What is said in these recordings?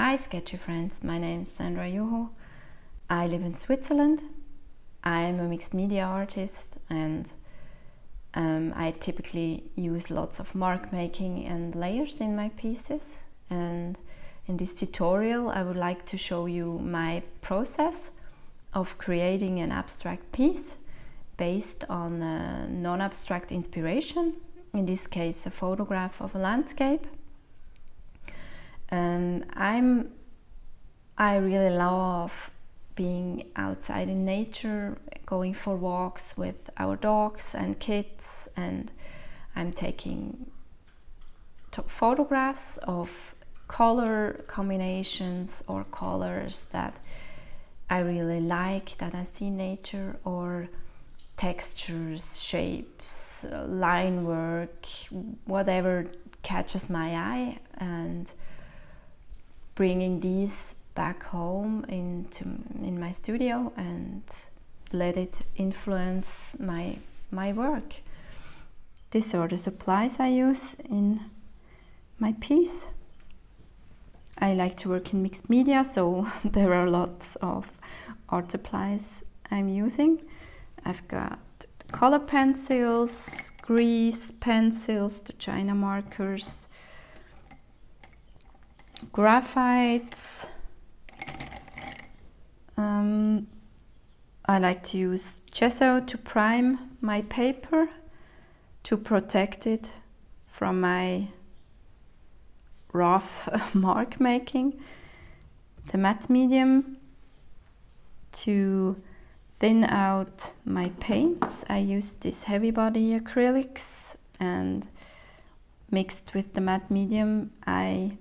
Hi Sktchy friends, my name is Sandra Joho. I live in Switzerland. I am a mixed media artist and um, I typically use lots of mark making and layers in my pieces. And in this tutorial I would like to show you my process of creating an abstract piece based on non-abstract inspiration, in this case a photograph of a landscape and I'm I really love being outside in nature, going for walks with our dogs and kids, and I'm taking photographs of color combinations or colors that I really like that I see in nature or textures, shapes, line work, whatever catches my eye and bringing these back home into in my studio and let it influence my my work. These are the supplies I use in my piece. I like to work in mixed media, so there are lots of art supplies I'm using. I've got color pencils, grease pencils, the China markers, graphites. Um, I like to use gesso to prime my paper to protect it from my rough mark making. The matte medium to thin out my paints. I use this heavy body acrylics and mixed with the matte medium I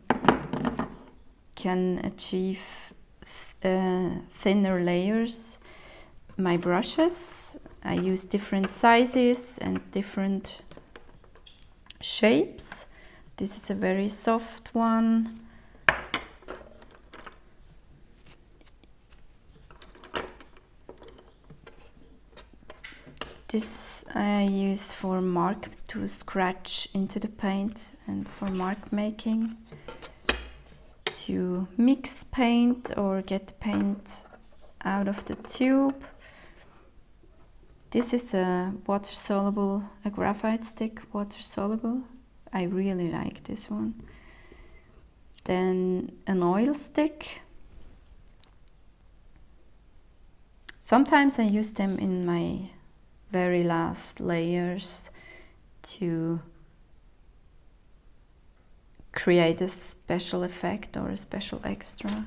can achieve uh, thinner layers. My brushes, I use different sizes and different shapes. This is a very soft one. This I use for mark to scratch into the paint and for mark making to mix paint or get paint out of the tube. This is a water soluble, a graphite stick, water soluble. I really like this one. Then an oil stick. Sometimes I use them in my very last layers to create a special effect or a special extra.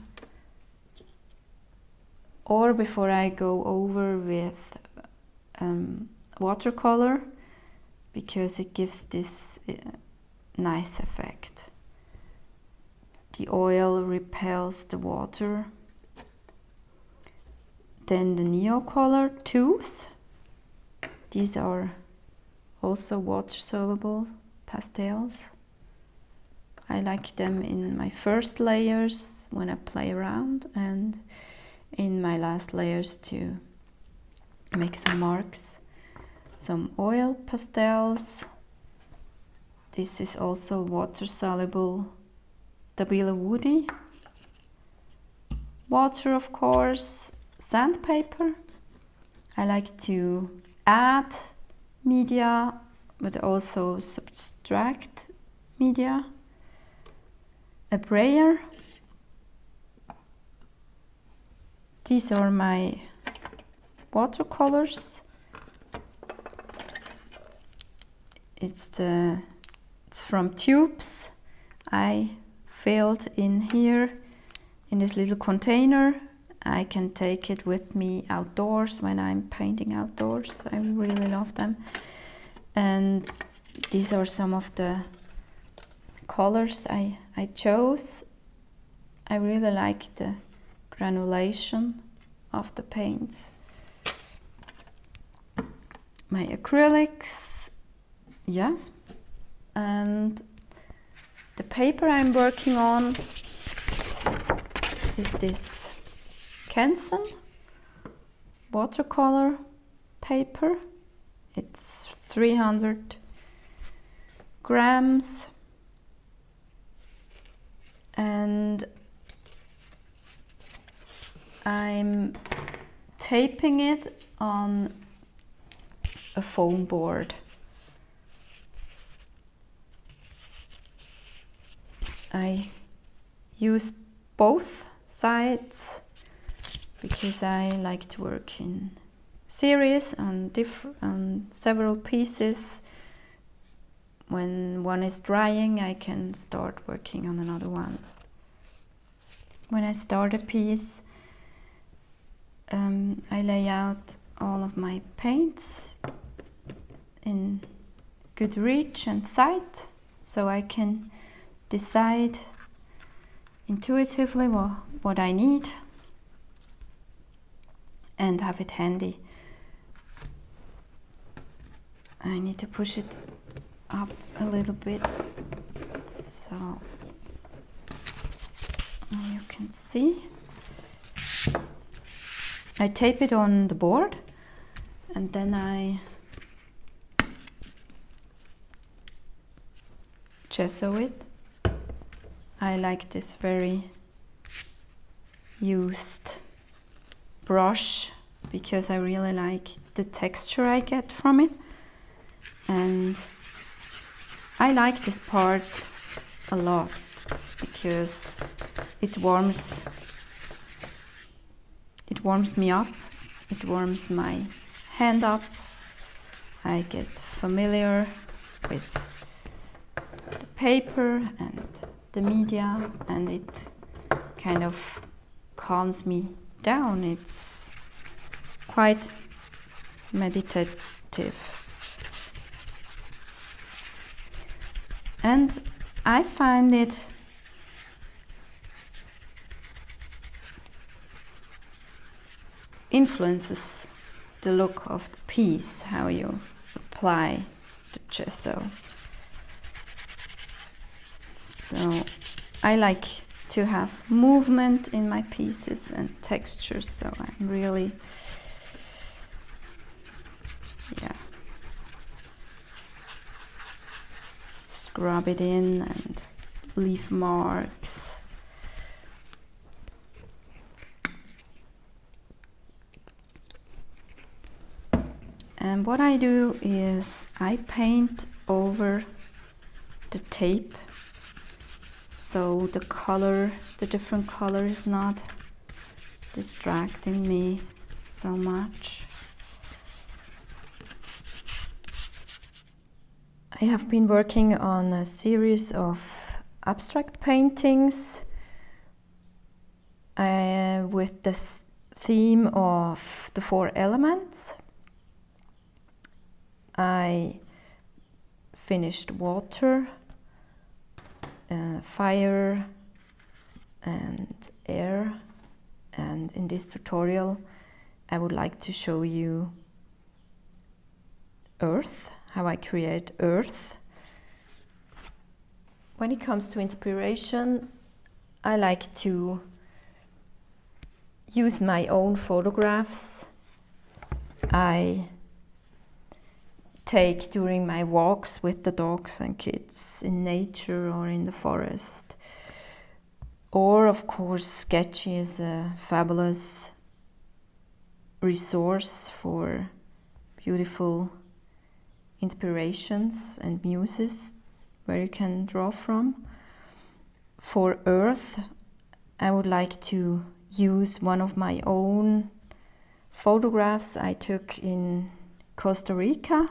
Or before I go over with um, watercolor because it gives this uh, nice effect. The oil repels the water. Then the Neocolor tubes. These are also water soluble pastels. I like them in my first layers when I play around and in my last layers to make some marks. Some oil pastels. This is also water soluble Stabilo Woody. Water of course, sandpaper. I like to add media but also subtract media a prayer. These are my watercolors. It's the it's from tubes I filled in here in this little container. I can take it with me outdoors when I'm painting outdoors. I really love them. And these are some of the colors I, I chose. I really like the granulation of the paints. My acrylics, yeah, and the paper I'm working on is this Canson watercolor paper. It's 300 grams and I'm taping it on a foam board. I use both sides because I like to work in series on different on several pieces. When one is drying, I can start working on another one. When I start a piece, um, I lay out all of my paints in good reach and sight so I can decide intuitively what, what I need and have it handy. I need to push it up a little bit so you can see. I tape it on the board and then I gesso it. I like this very used brush because I really like the texture I get from it and I like this part a lot because it warms it warms me up, it warms my hand up. I get familiar with the paper and the media, and it kind of calms me down. It's quite meditative. And I find it influences the look of the piece, how you apply the gesso. So I like to have movement in my pieces and textures, so I'm really, yeah, scrub it in and leave marks. And what I do is I paint over the tape so the color, the different color is not distracting me so much. I have been working on a series of abstract paintings uh, with the theme of the four elements. I finished water, uh, fire, and air. And in this tutorial, I would like to show you earth, how I create earth. When it comes to inspiration, I like to use my own photographs. I take during my walks with the dogs and kids in nature or in the forest. Or, of course, Sktchy is a fabulous resource for beautiful inspirations and muses where you can draw from. For Earth, I would like to use one of my own photographs I took in Costa Rica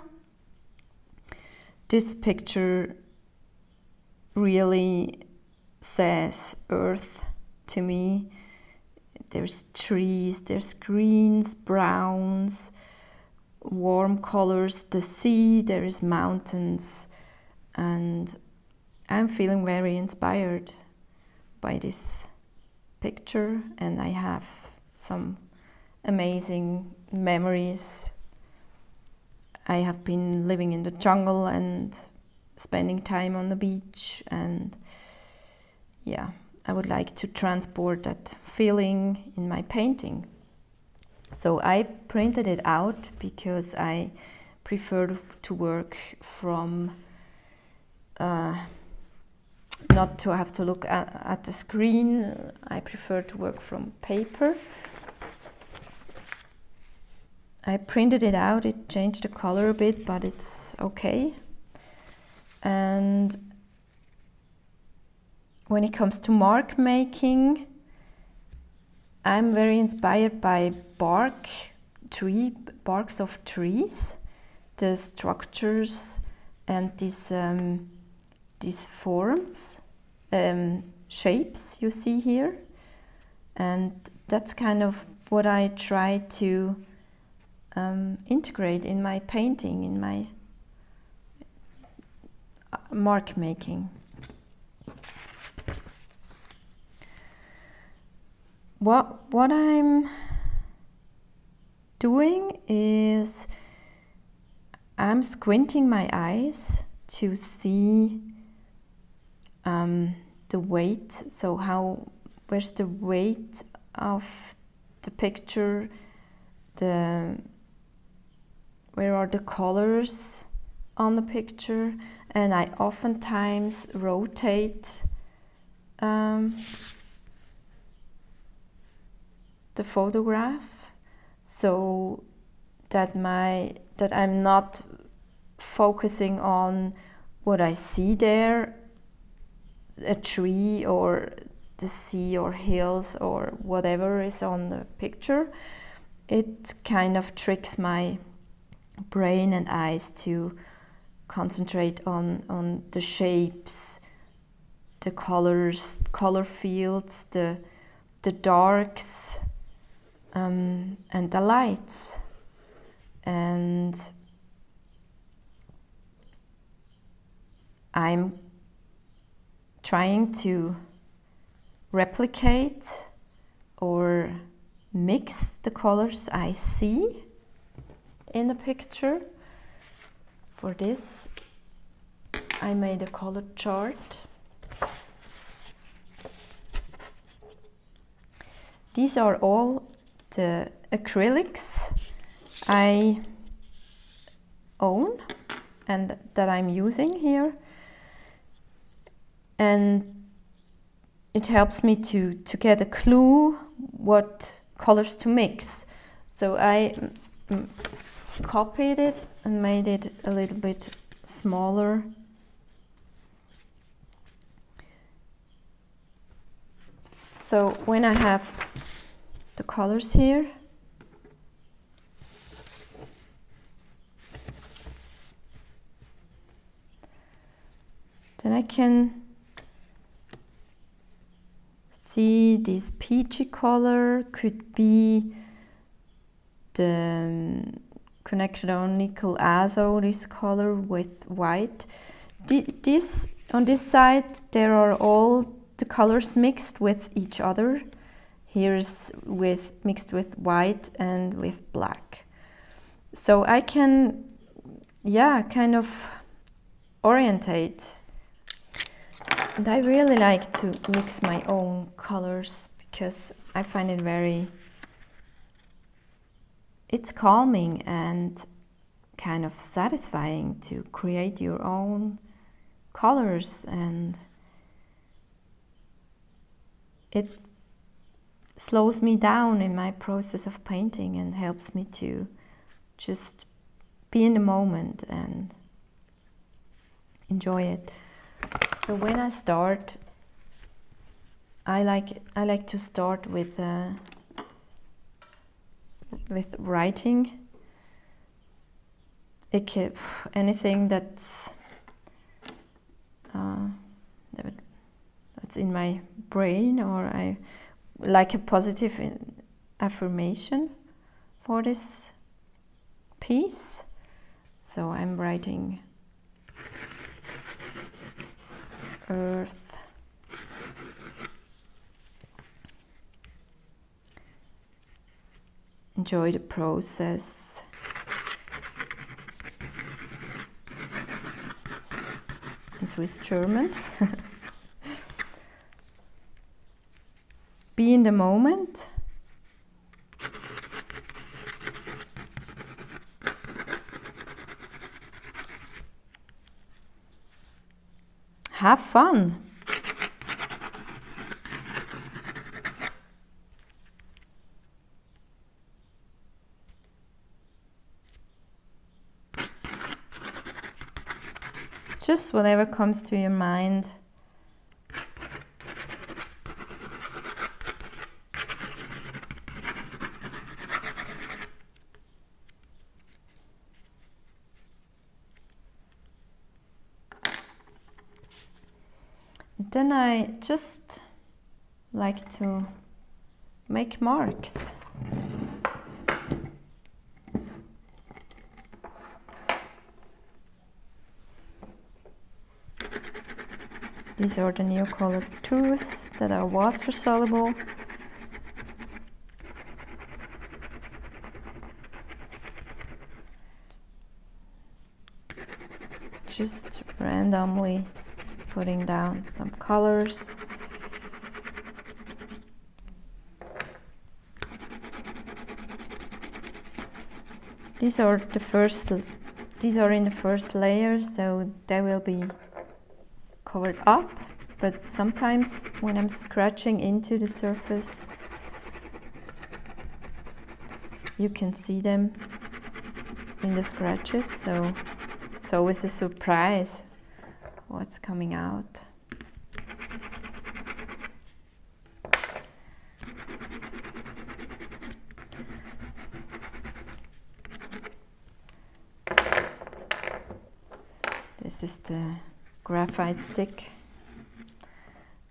this picture really says earth to me. There's trees, there's greens, browns, warm colors, the sea, there is mountains, and I'm feeling very inspired by this picture, and I have some amazing memories I have been living in the jungle and spending time on the beach and yeah, I would like to transport that feeling in my painting. So I printed it out because I prefer to work from uh, not to have to look at, at, the screen. I prefer to work from paper I printed it out, it changed the color a bit, but it's okay. And when it comes to mark making, I'm very inspired by bark, tree, barks of trees, the structures and these, um, these forms, um, shapes you see here. And that's kind of what I try to um, integrate in my painting, in my uh, mark making. What, what I'm doing is I'm squinting my eyes to see um, the weight. So how where's the weight of the picture? The where are the colors on the picture? And I oftentimes rotate um, the photograph so that my that I'm not focusing on what I see there a tree or the sea or hills or whatever is on the picture. It kind of tricks my brain and eyes to concentrate on on the shapes the colors color fields the the darks um, and the lights and I'm trying to replicate or mix the colors I see in the picture. For this I made a color chart. These are all the uh, acrylics I own and that I'm using here and it helps me to, to get a clue what colors to mix. So I mm, copied it and made it a little bit smaller. So when I have the colors here. Then I can see this peachy color could be the um, quinacridone nickel azo, this color with white. This on this side there are all the colors mixed with each other Here's with mixed with white and with black. So I can, yeah, kind of orientate. And I really like to mix my own colors because I find it very, it's calming and kind of satisfying to create your own colors and it slows me down in my process of painting and helps me to just be in the moment and enjoy it. So when I start, I like I like to start with uh, with writing. It can, anything that's uh, that's in my brain or I like a positive affirmation for this piece. So I'm writing earth. Enjoy the process. In Swiss German. be in the moment. Have fun. Just whatever comes to your mind. Just like to make marks. These are the Neocolor tools that are water soluble. Just randomly putting down some colors. These are the first, these are in the first layer, so they will be covered up, but sometimes when I'm scratching into the surface, you can see them in the scratches, so it's always a surprise what's coming out. This is the graphite stick.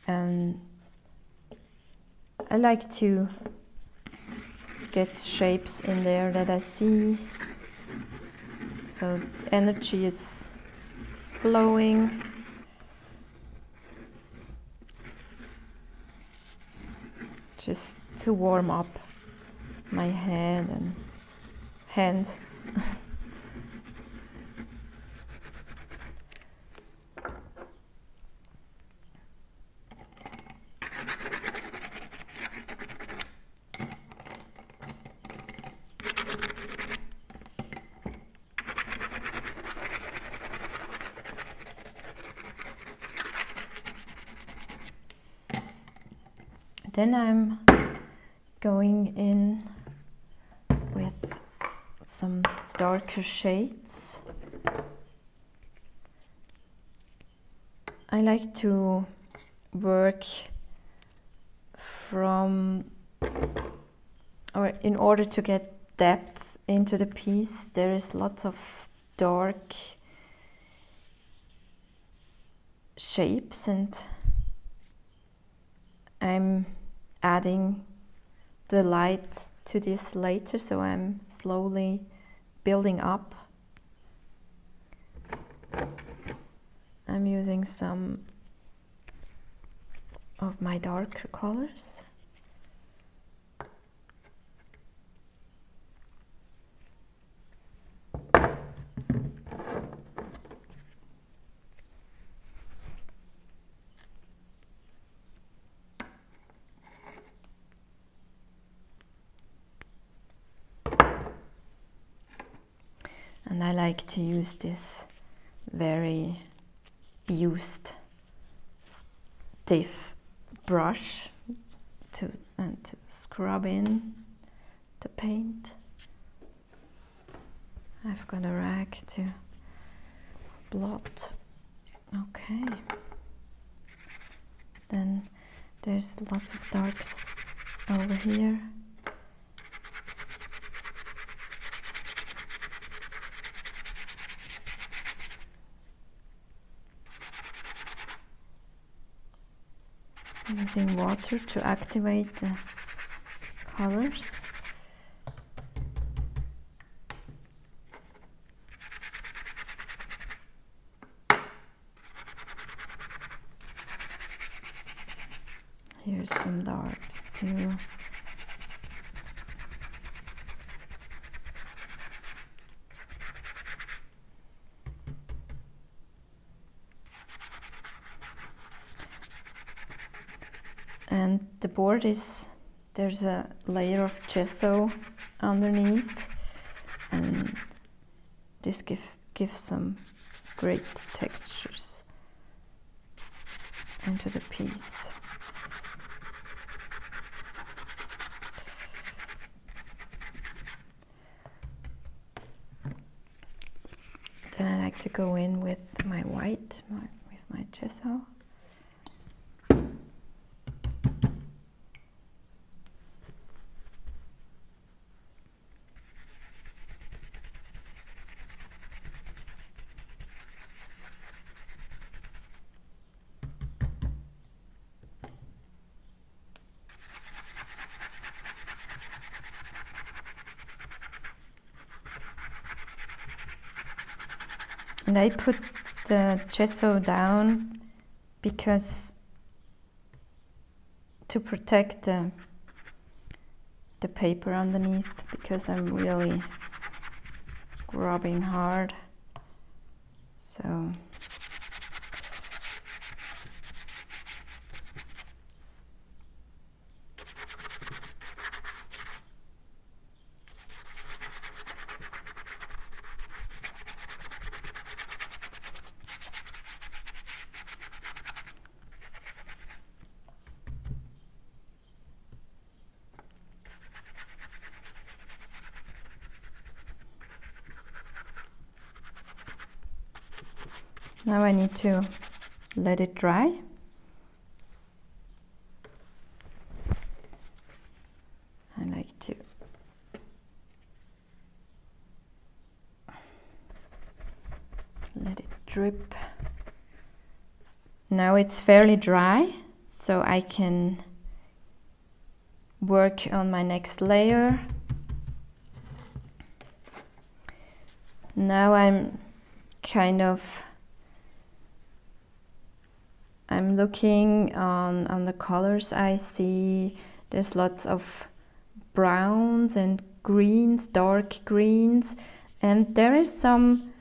And I like to get shapes in there that I see. So energy is flowing just to warm up my head and hands. Then I'm shades. I like to work from, or in order to get depth into the piece, there is lots of dark shapes and I'm adding the light to this later so I'm slowly building up. I'm using some of my darker colors and I like to use this very used stiff brush to and to scrub in the paint. I've got a rag to blot. Okay. Then there's lots of darks over here. Using water to activate the colors. Here's some darks too. and the board is there's a layer of gesso underneath and this give, gives some great textures into the piece. Then I like to go in with my white, my, with my gesso. And I put the gesso down because to protect the, the paper underneath because I'm really scrubbing hard. So Now I need to let it dry. I like to let it drip. Now it's fairly dry, so I can work on my next layer. Now I'm kind of I'm looking on, on the colors I see there's lots of browns and greens, dark greens, and there is some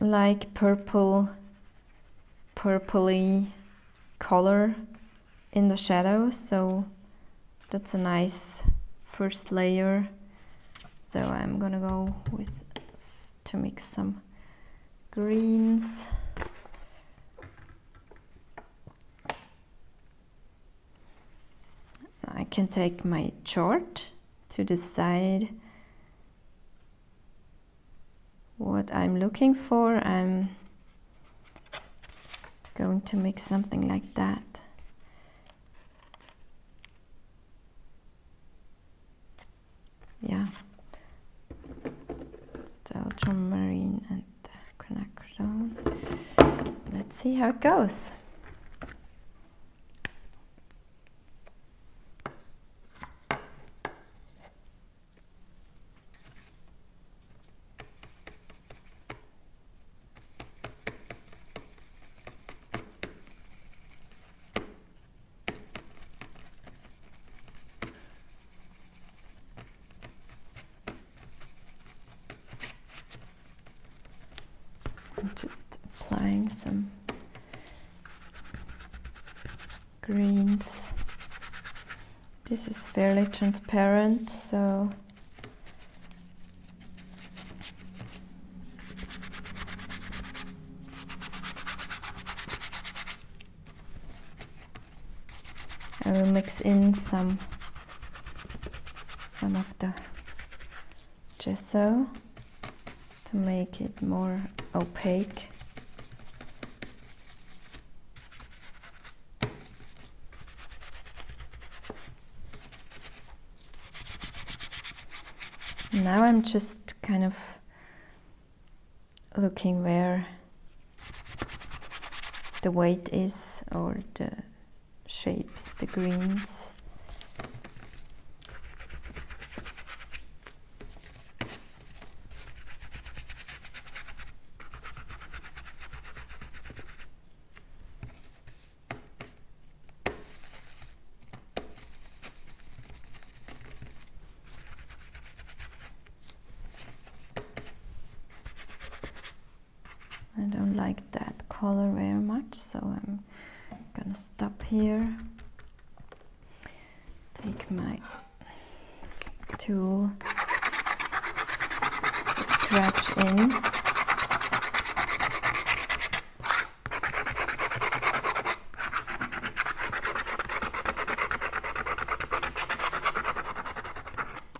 like purple, purpley color in the shadows, so that's a nice first layer. So I'm gonna go with to mix some greens. I can take my chart to decide what I'm looking for. I'm going to make something like that. Yeah, it's the ultramarine and quinacridone. Let's see how it goes. I'm just applying some greens. This is fairly transparent, so I will mix in some some of the gesso to make it more opaque. Now I'm just kind of looking where the weight is or the shapes, the greens. I don't like that color very much, so I'm gonna stop here. Take my tool to scratch in.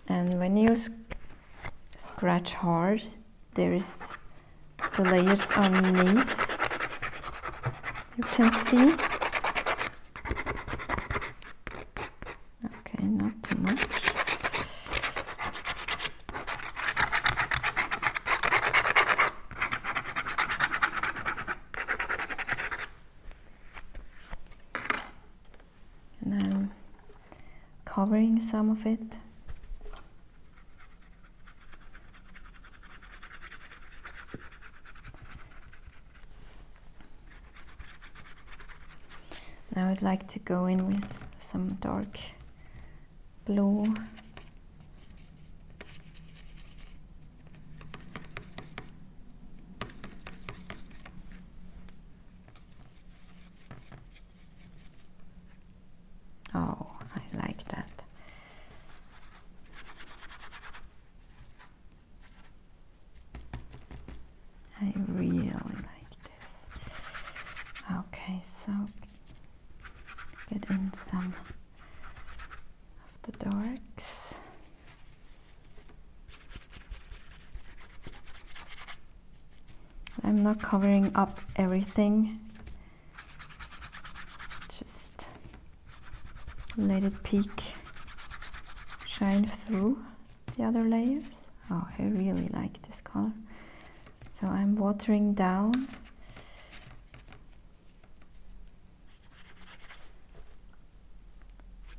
And when you scratch hard. There is the layers underneath. You can see. Okay, not too much. And I'm covering some of it. Now I'd like to go in with some dark blue. Oh, I like that. I really like this. Okay, so get in some of the darks. Not covering up everything, just let it peek, shine through the other layers. Oh, I really like this color. So I'm watering down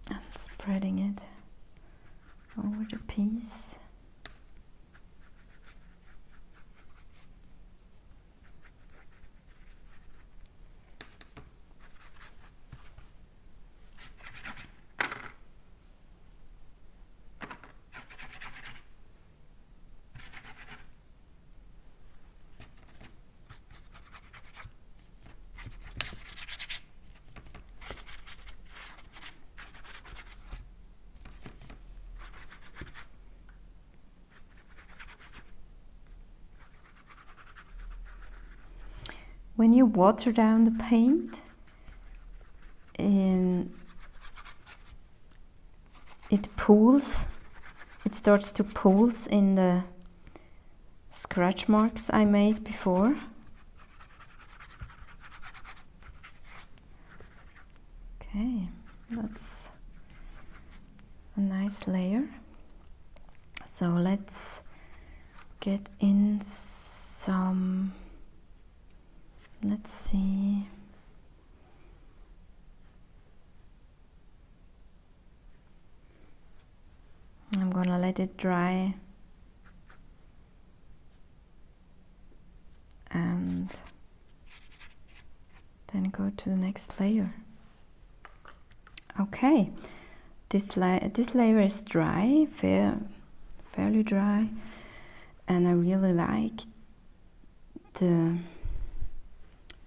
and spreading it over the piece. When you water down the paint um, it pools. It starts to pools in the scratch marks I made before okay that's a nice layer so let's get in some let's see I'm gonna let it dry and then go to the next layer okay. This, la this layer is dry fair fairly dry and I really like the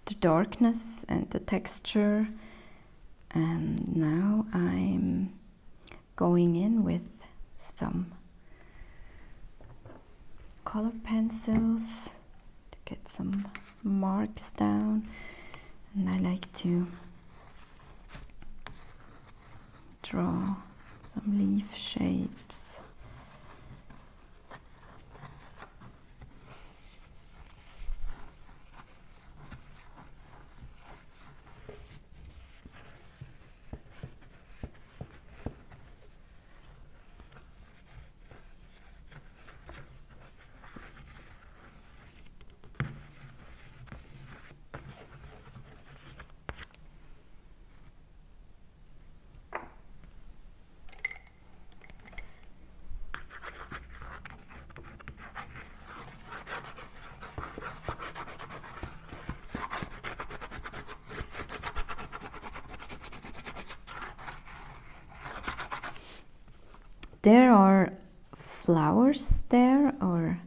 the darkness and the texture. And now I'm going in with some color pencils to get some marks down. And I like to draw some leaf shapes there are flowers there or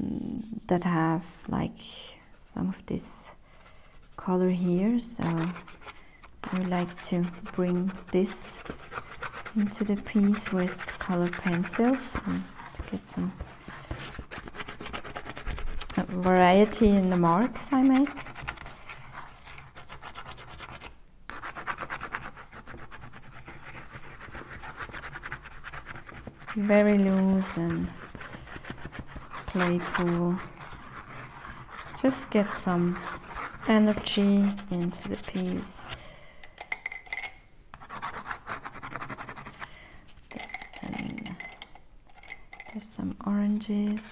mm, that have like some of this color here so I would like to bring this into the piece with color pencils to get some variety in the marks I make. Very loose and playful. Just get some energy into the piece. And there's some oranges.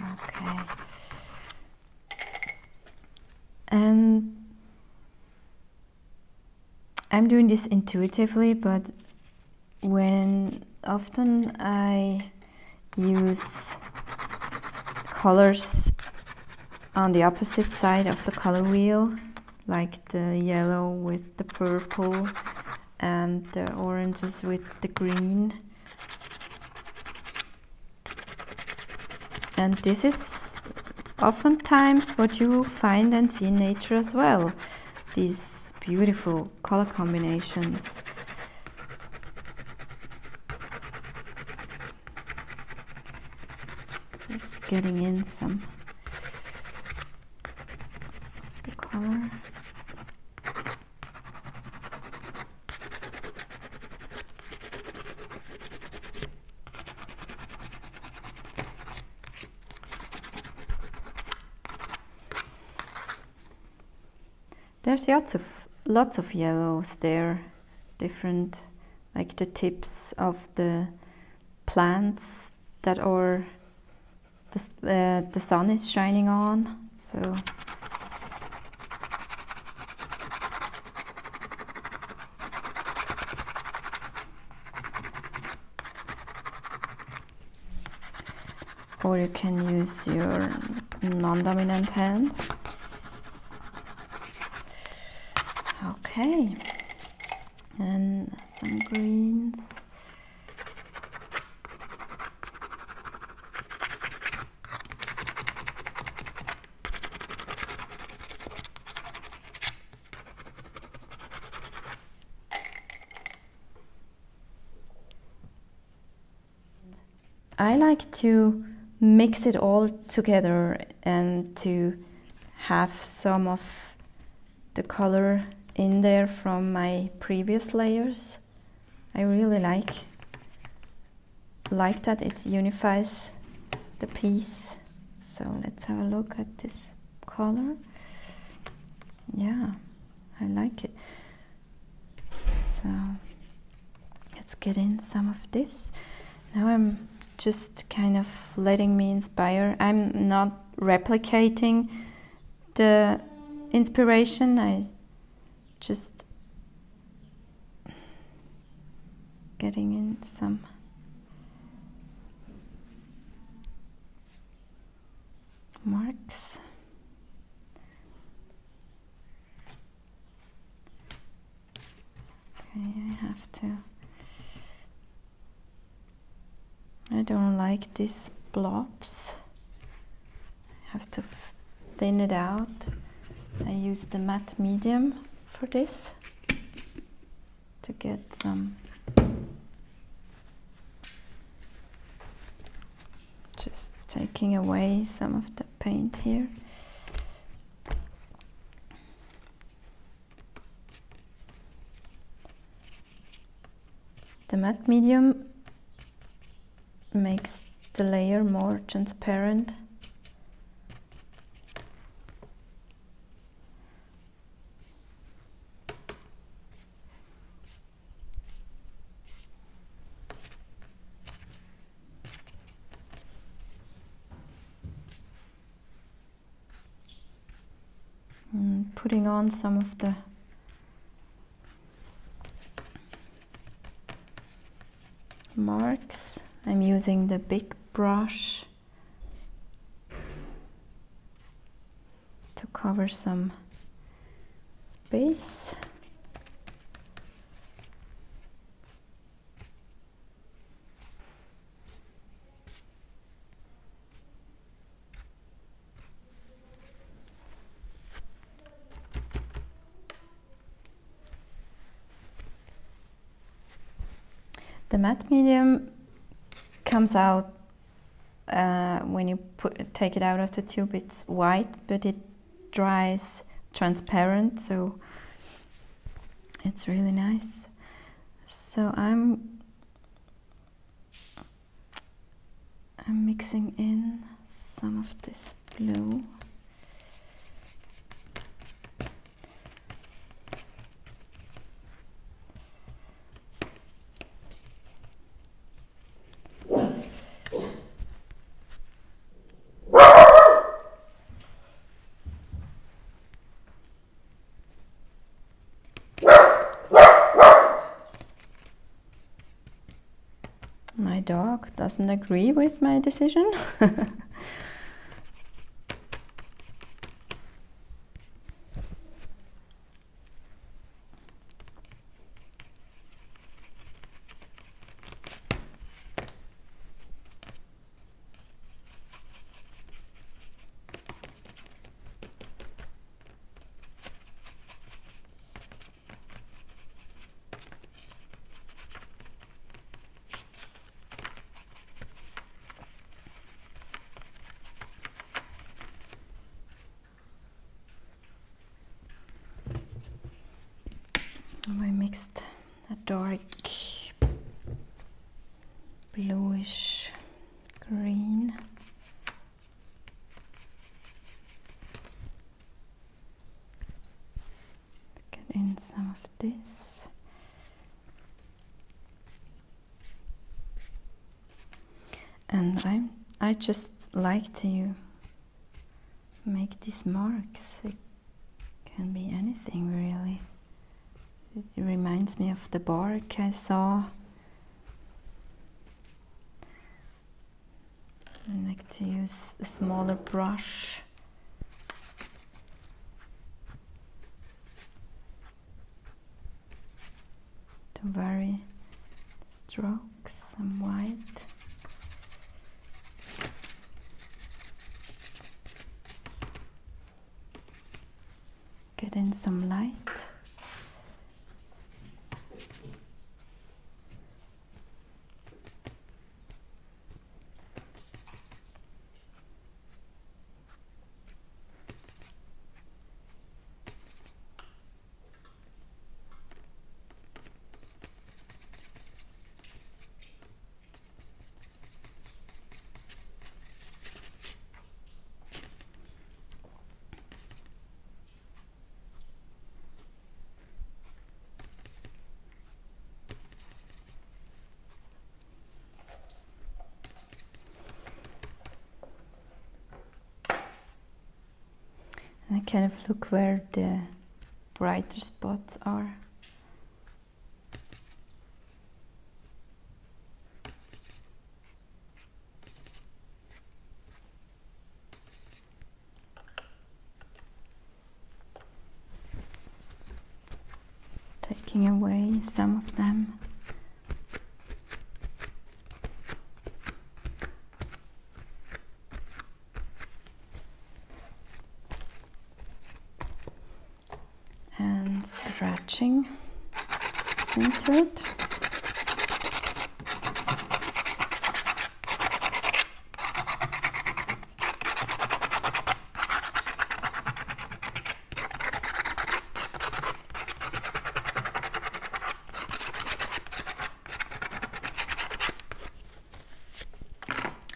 Okay. And I'm doing this intuitively, but when often I use colors on the opposite side of the color wheel, like the yellow with the purple and the oranges with the green. And this is oftentimes what you find and see in nature as well. These beautiful color combinations. Just getting in some the color. There's lots of lots of yellows there, different like the tips of the plants that are the, uh, the sun is shining on. So or you can use your non-dominant hand Okay, and some greens. I like to mix it all together and to have some of the color in there from my previous layers. I really like like that it unifies the piece. So let's have a look at this color. Yeah, I like it. So let's get in some of this. Now I'm just kind of letting me inspire. I'm not replicating the inspiration. I just getting in some marks. Okay, I have to. I don't like these blobs. I have to thin it out. I use the matte medium for this to get some just taking away some of the paint here. The matte medium makes the layer more transparent putting on some of the marks. I'm using the big brush to cover some space. The matte medium comes out uh, when you put take it out of the tube, it's white, but it dries transparent, so it's really nice. So I'm I'm mixing in some of this blue. My dog doesn't agree with my decision. we mixed a dark bluish green get in some of this I I just like to make these marks it can be anything really it reminds me of the bark I saw. I like to use a smaller brush. To vary strokes, some white. Get in some light. And I kind of look where the brighter spots are. Taking away some of them. and scratching into it.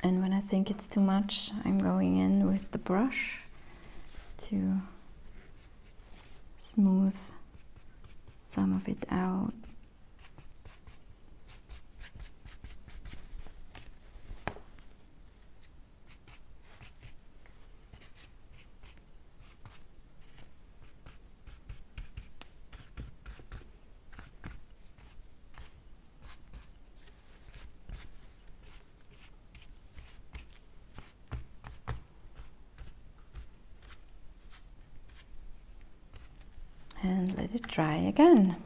And when I think it's too much, I'm going in with the brush to smooth some of it out. And let it dry again.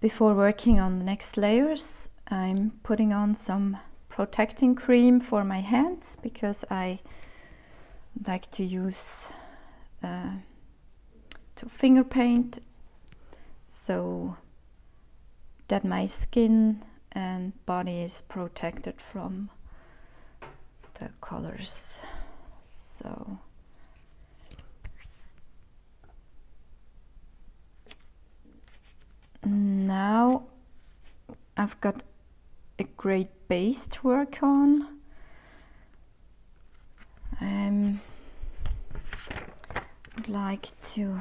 Before working on the next layers, I'm putting on some protecting cream for my hands because I like to use uh, to finger paint so that my skin and body is protected from the colors. So now I've got a great base to work on. Um, I'd like to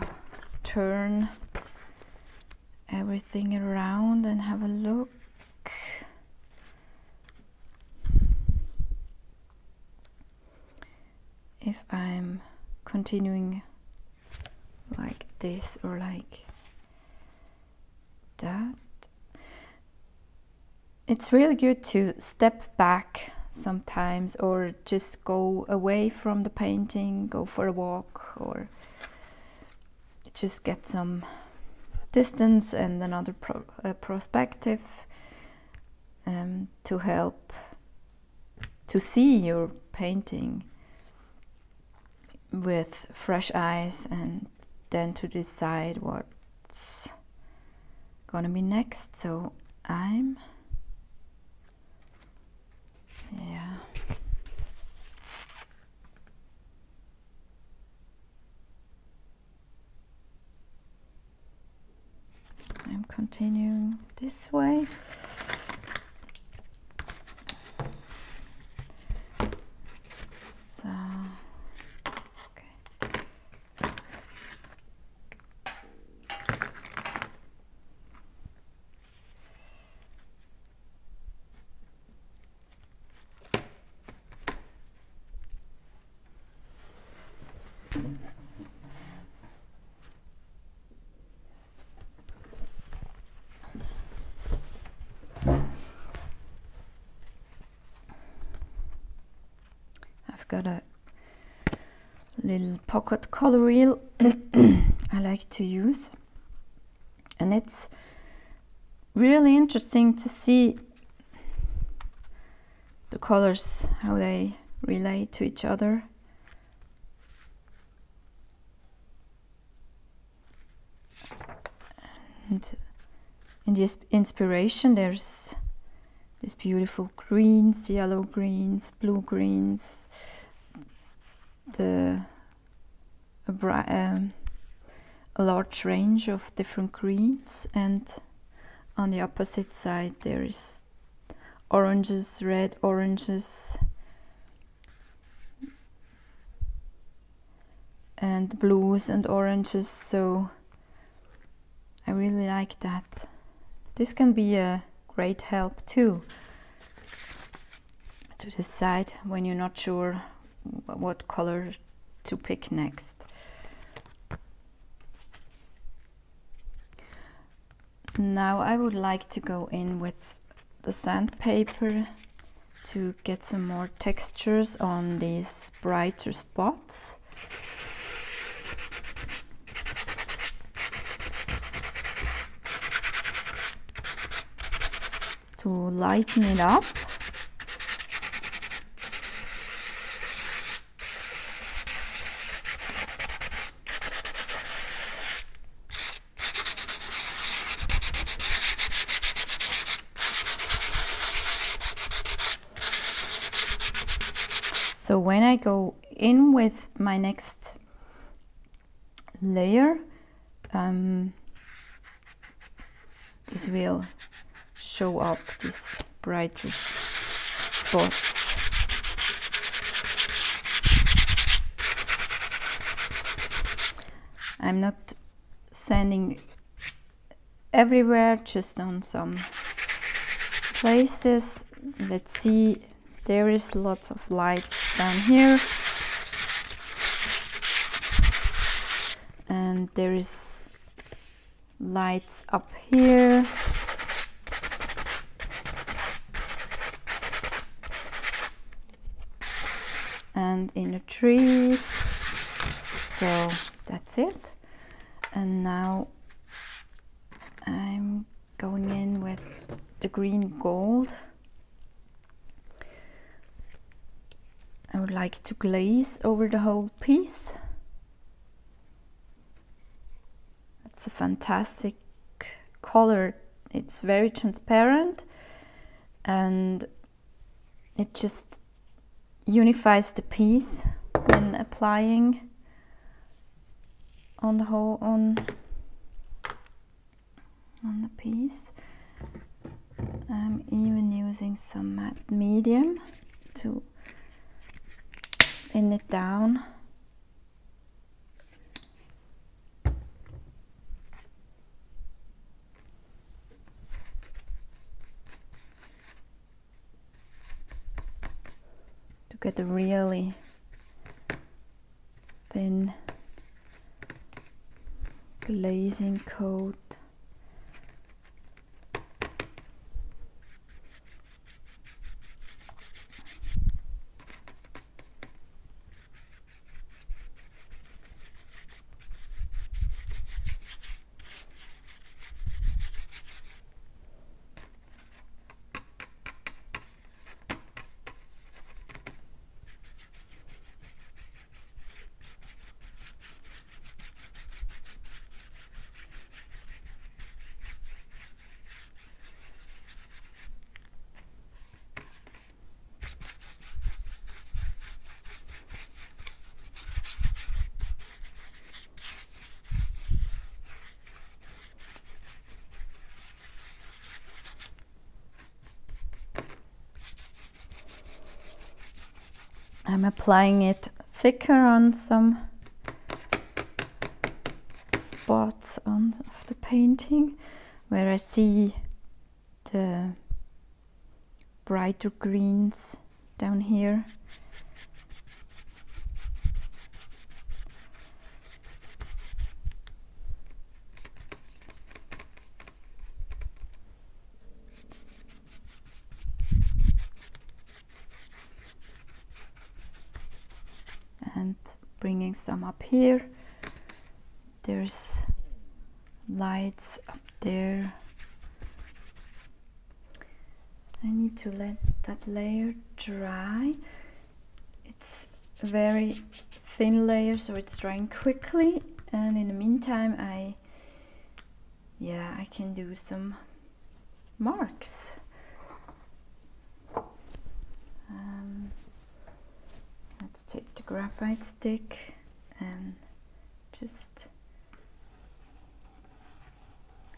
turn everything around and have a look. If I'm continuing like this or like that. It's really good to step back sometimes or just go away from the painting, go for a walk or just get some distance and another pro uh, perspective um, to help to see your painting with fresh eyes and then to decide what's gonna be next. So I'm yeah. I'm continuing this way I've got a little pocket color wheel I like to use. And it's really interesting to see the colors how they relate to each other. And in this inspiration there's these beautiful greens, yellow greens, blue greens, the a, um, a large range of different greens and on the opposite side there is oranges, red oranges and blues and oranges so I really like that. This can be a great help too to decide when you're not sure what color to pick next. Now I would like to go in with the sandpaper to get some more textures on these brighter spots. to lighten it up. So when I go in with my next layer, um, this will show up these brighter spots. I'm not sanding everywhere, just on some places. Let's see, there is lots of lights down here. And there is lights up here. and in the trees so that's it and now I'm going in with the green gold I would like to glaze over the whole piece it's a fantastic color it's very transparent and it just unifies the piece when applying on the whole on on the piece. I'm even using some matte medium to thin it down. To get a really thin glazing coat. I'm applying it thicker on some spots on of the painting where I see the brighter greens down here. and bringing some up here there's lights up there I need to let that layer dry. It's a very thin layer so it's drying quickly. And in the meantime I yeah I can do some marks. Um, let's take the graphite stick and just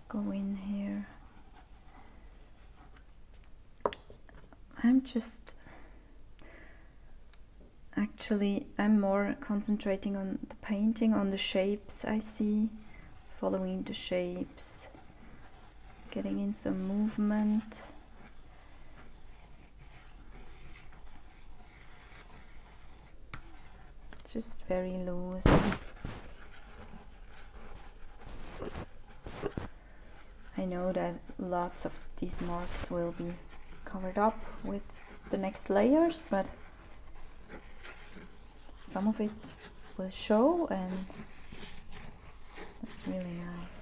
go in here I'm just actually I'm more concentrating on the painting on the shapes I see following the shapes getting in some movement just very loose. I know that lots of these marks will be covered up with the next layers, but some of it will show and that's really nice.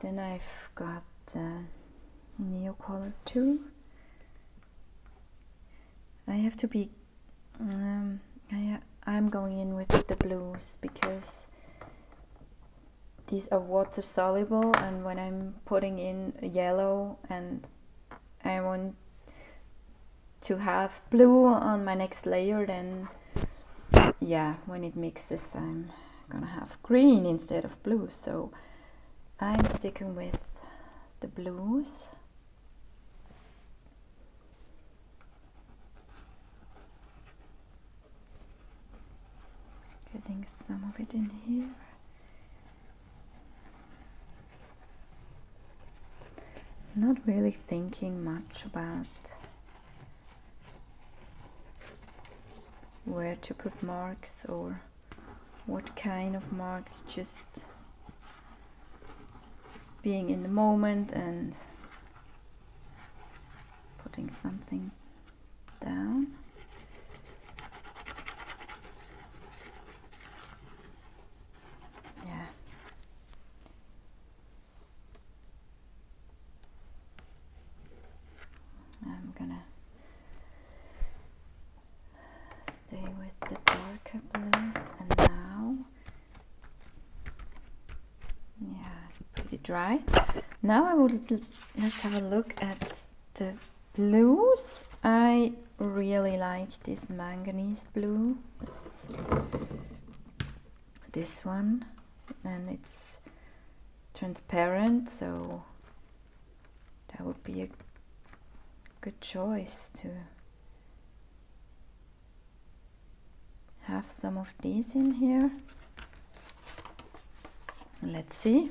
then I've got uh, Neocolor 2 I have to be um, I, I'm going in with the blues because these are water soluble and when I'm putting in yellow and I want to have blue on my next layer then yeah when it mixes I'm gonna have green instead of blue so I'm sticking with the blues. Getting some of it in here. Not really thinking much about where to put marks or what kind of marks, just being in the moment and putting something down. Yeah. I'm gonna stay with the darker blues and now dry. Now I would let's have a look at the blues. I really like this manganese blue. It's this one and it's transparent so that would be a good choice to have some of these in here let's see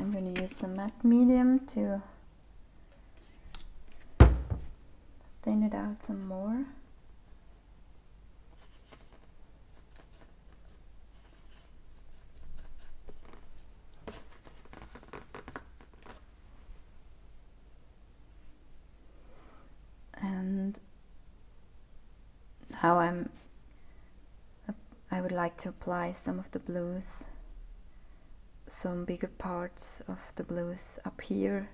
I'm going to use some matte medium to thin it out some more. And how I'm I would like to apply some of the blues some bigger parts of the blues up here.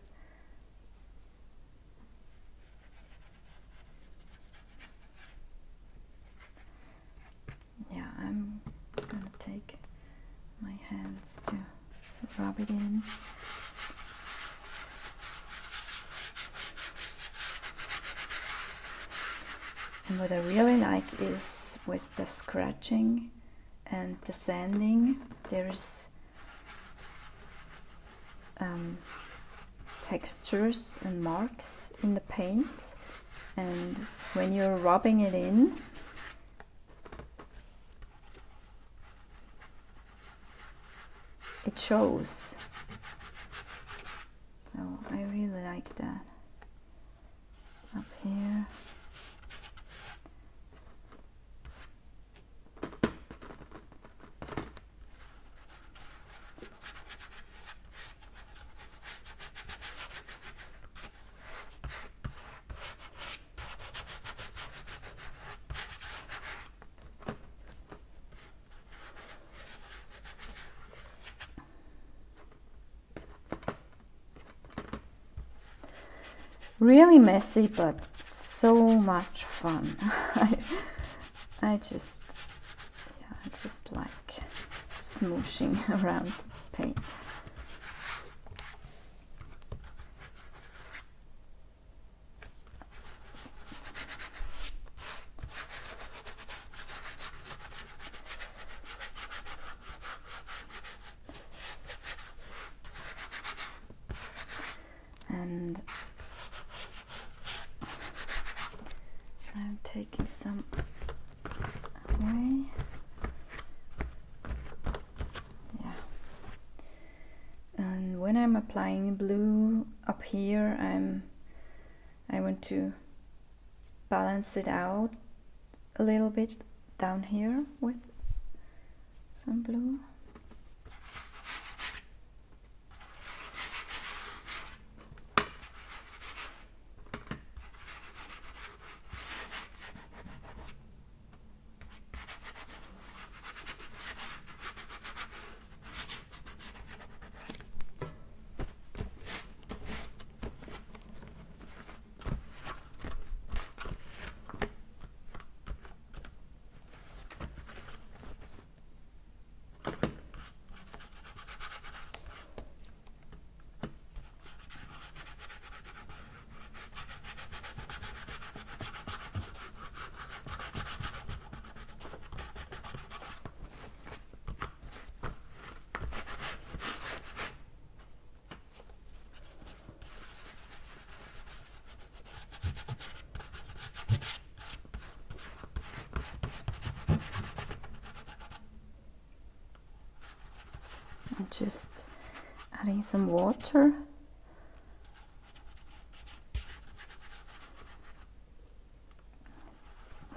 Yeah I'm gonna take my hands to rub it in. And what I really like is with the scratching and the sanding there's um, textures and marks in the paint. And when you're rubbing it in it shows so I really like that up here really messy but so much fun. I, I just yeah, I just like smooshing around paint and I'm taking some away. Yeah. And when I'm applying blue up here, I'm I want to balance it out a little bit down here with just adding some water.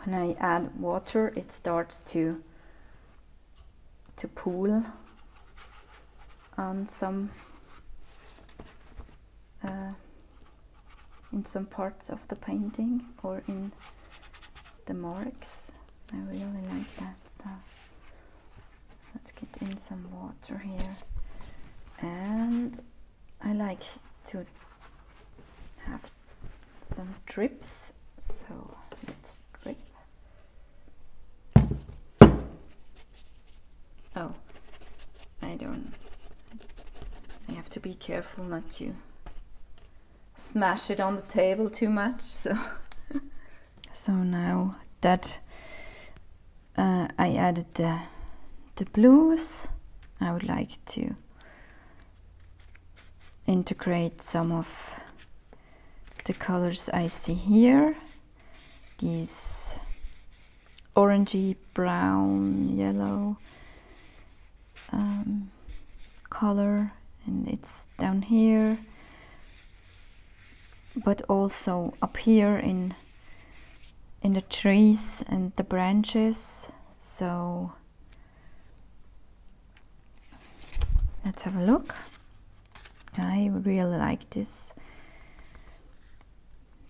When I add water, it starts to to pool on some uh, in some parts of the painting or in the marks. I really like that. So in some water here. And I like to have some drips. So let's drip. Oh, I don't. I have to be careful not to smash it on the table too much. So, so now that uh, I added the the blues, I would like to integrate some of the colors I see here. These orangey, brown, yellow um, color, and it's down here. But also up here in in the trees and the branches. So let's have a look. I really like this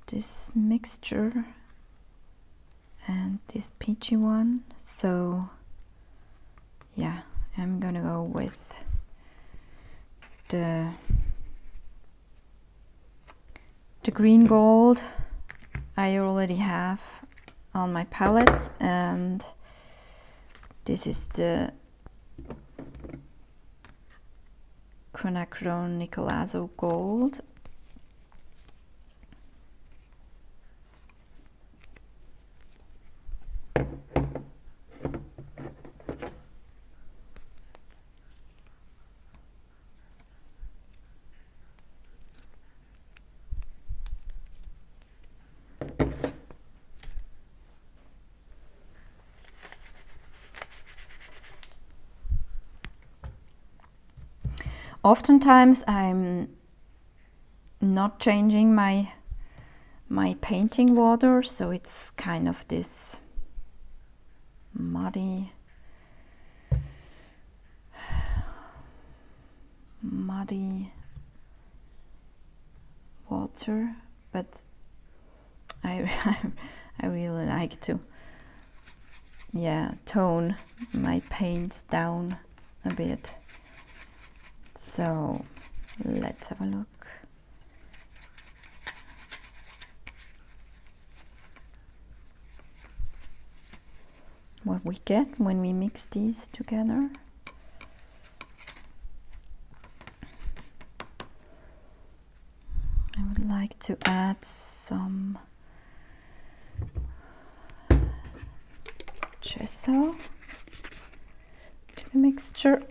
this mixture and this peachy one. So yeah I'm gonna go with the the green gold I already have on my palette. And this is the Quinacridone Nickel Azo Gold oftentimes I'm not changing my my painting water so it's kind of this muddy muddy water but I I really like to yeah tone my paints down a bit so let's have a look. What we get when we mix these together. I would like to add some gesso to the mixture.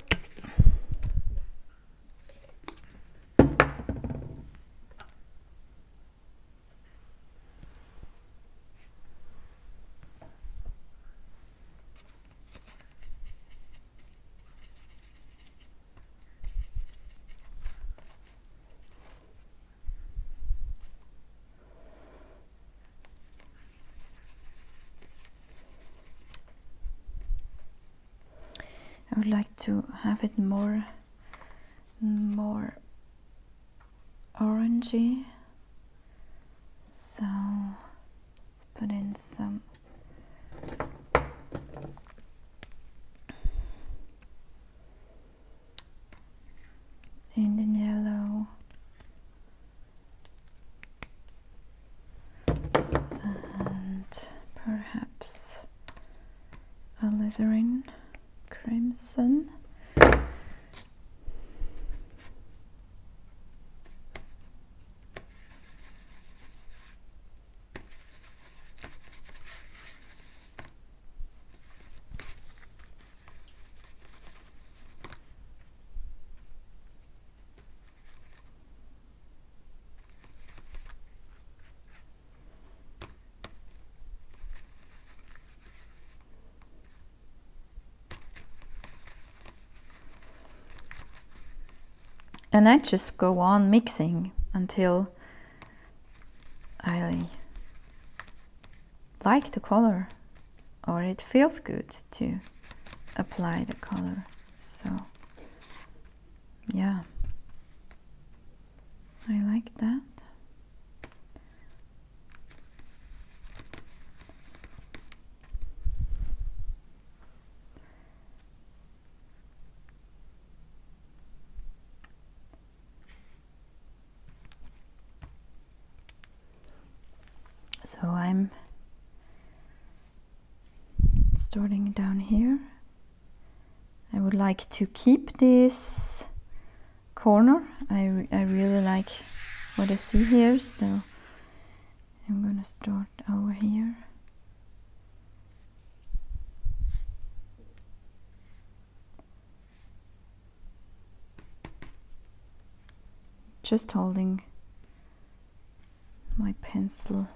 I would like to have it more more orangey and I just go on mixing until I like the color or it feels good to apply the color. So yeah. I like that so I'm starting down here I would like to keep this corner. I, I really like what I see here so I'm gonna start over here. Just holding my pencil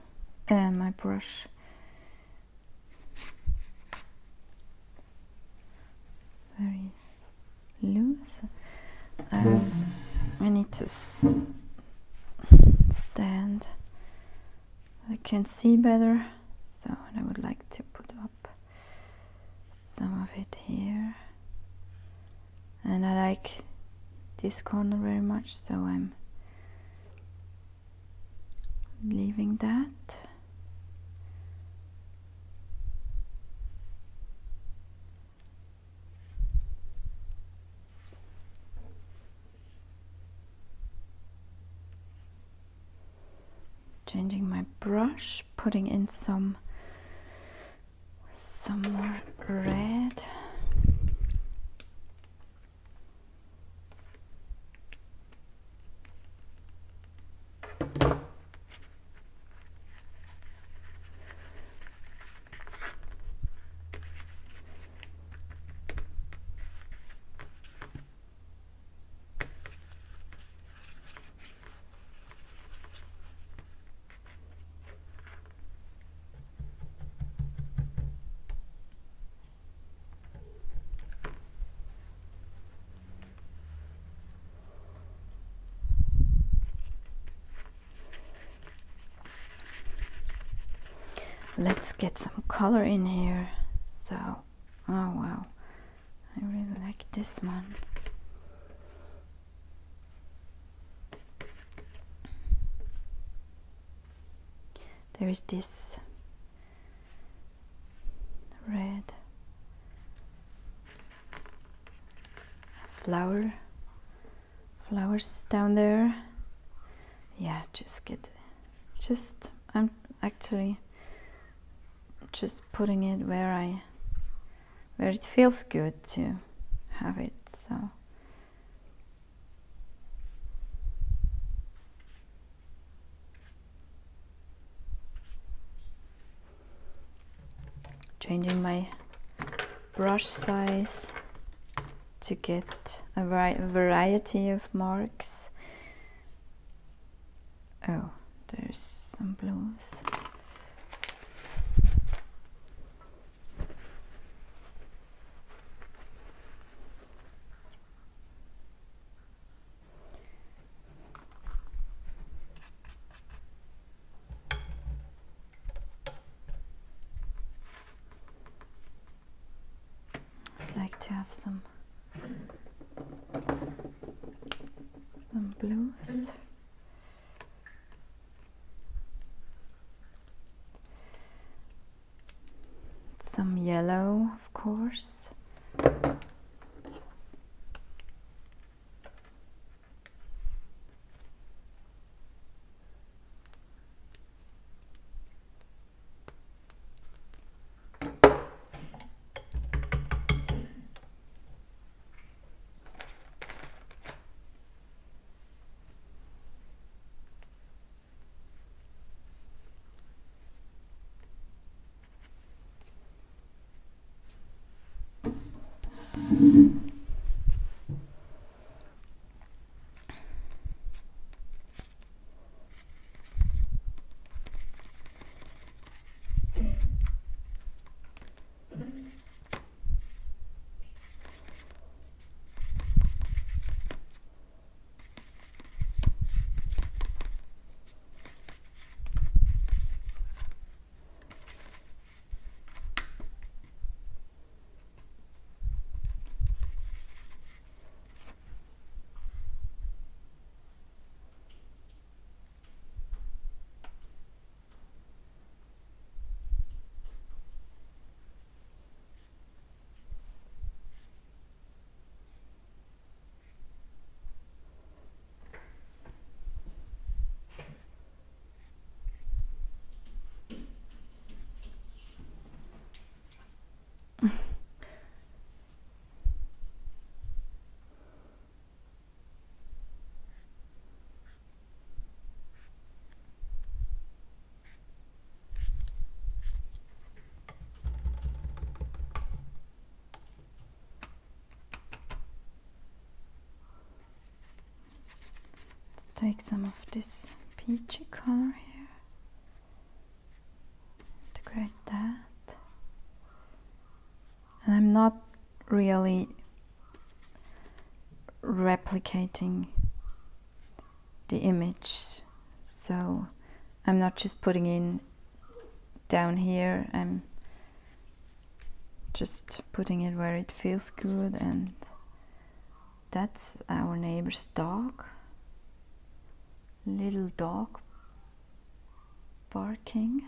and my brush. Very loose um, I need to stand. I can see better so I would like to put up some of it here. And I like this corner very much so I'm leaving that changing my brush putting in some some more red let's get some color in here. So oh wow. I really like this one. There is this red flower flowers down there. Yeah just get just I'm actually just putting it where I where it feels good to have it so. Changing my brush size to get a vari variety of marks. Oh there's some blues take some of this peachy color here, integrate that. And I'm not really replicating the image so I'm not just putting in down here. I'm just putting it where it feels good and that's our neighbor's dog little dog barking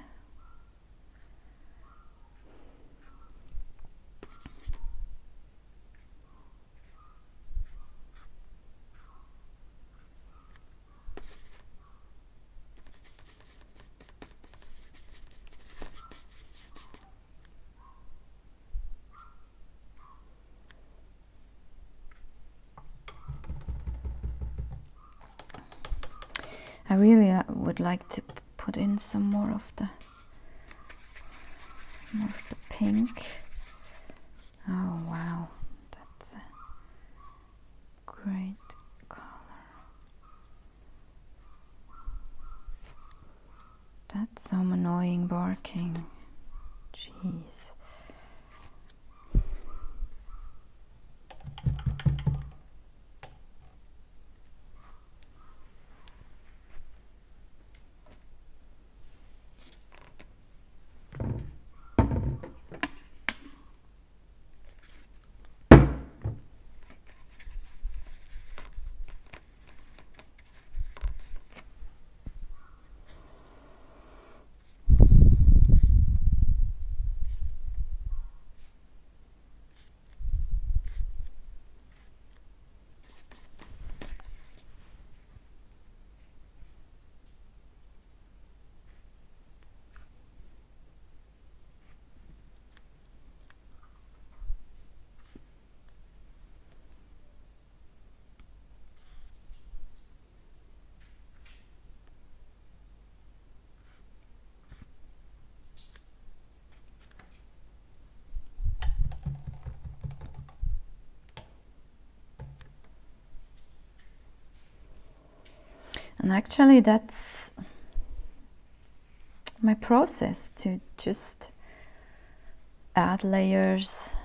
I really uh, would like to put in some more of the more of the pink. Oh wow, that's a great color. That's some annoying barking. Jeez. And actually that's my process to just add layers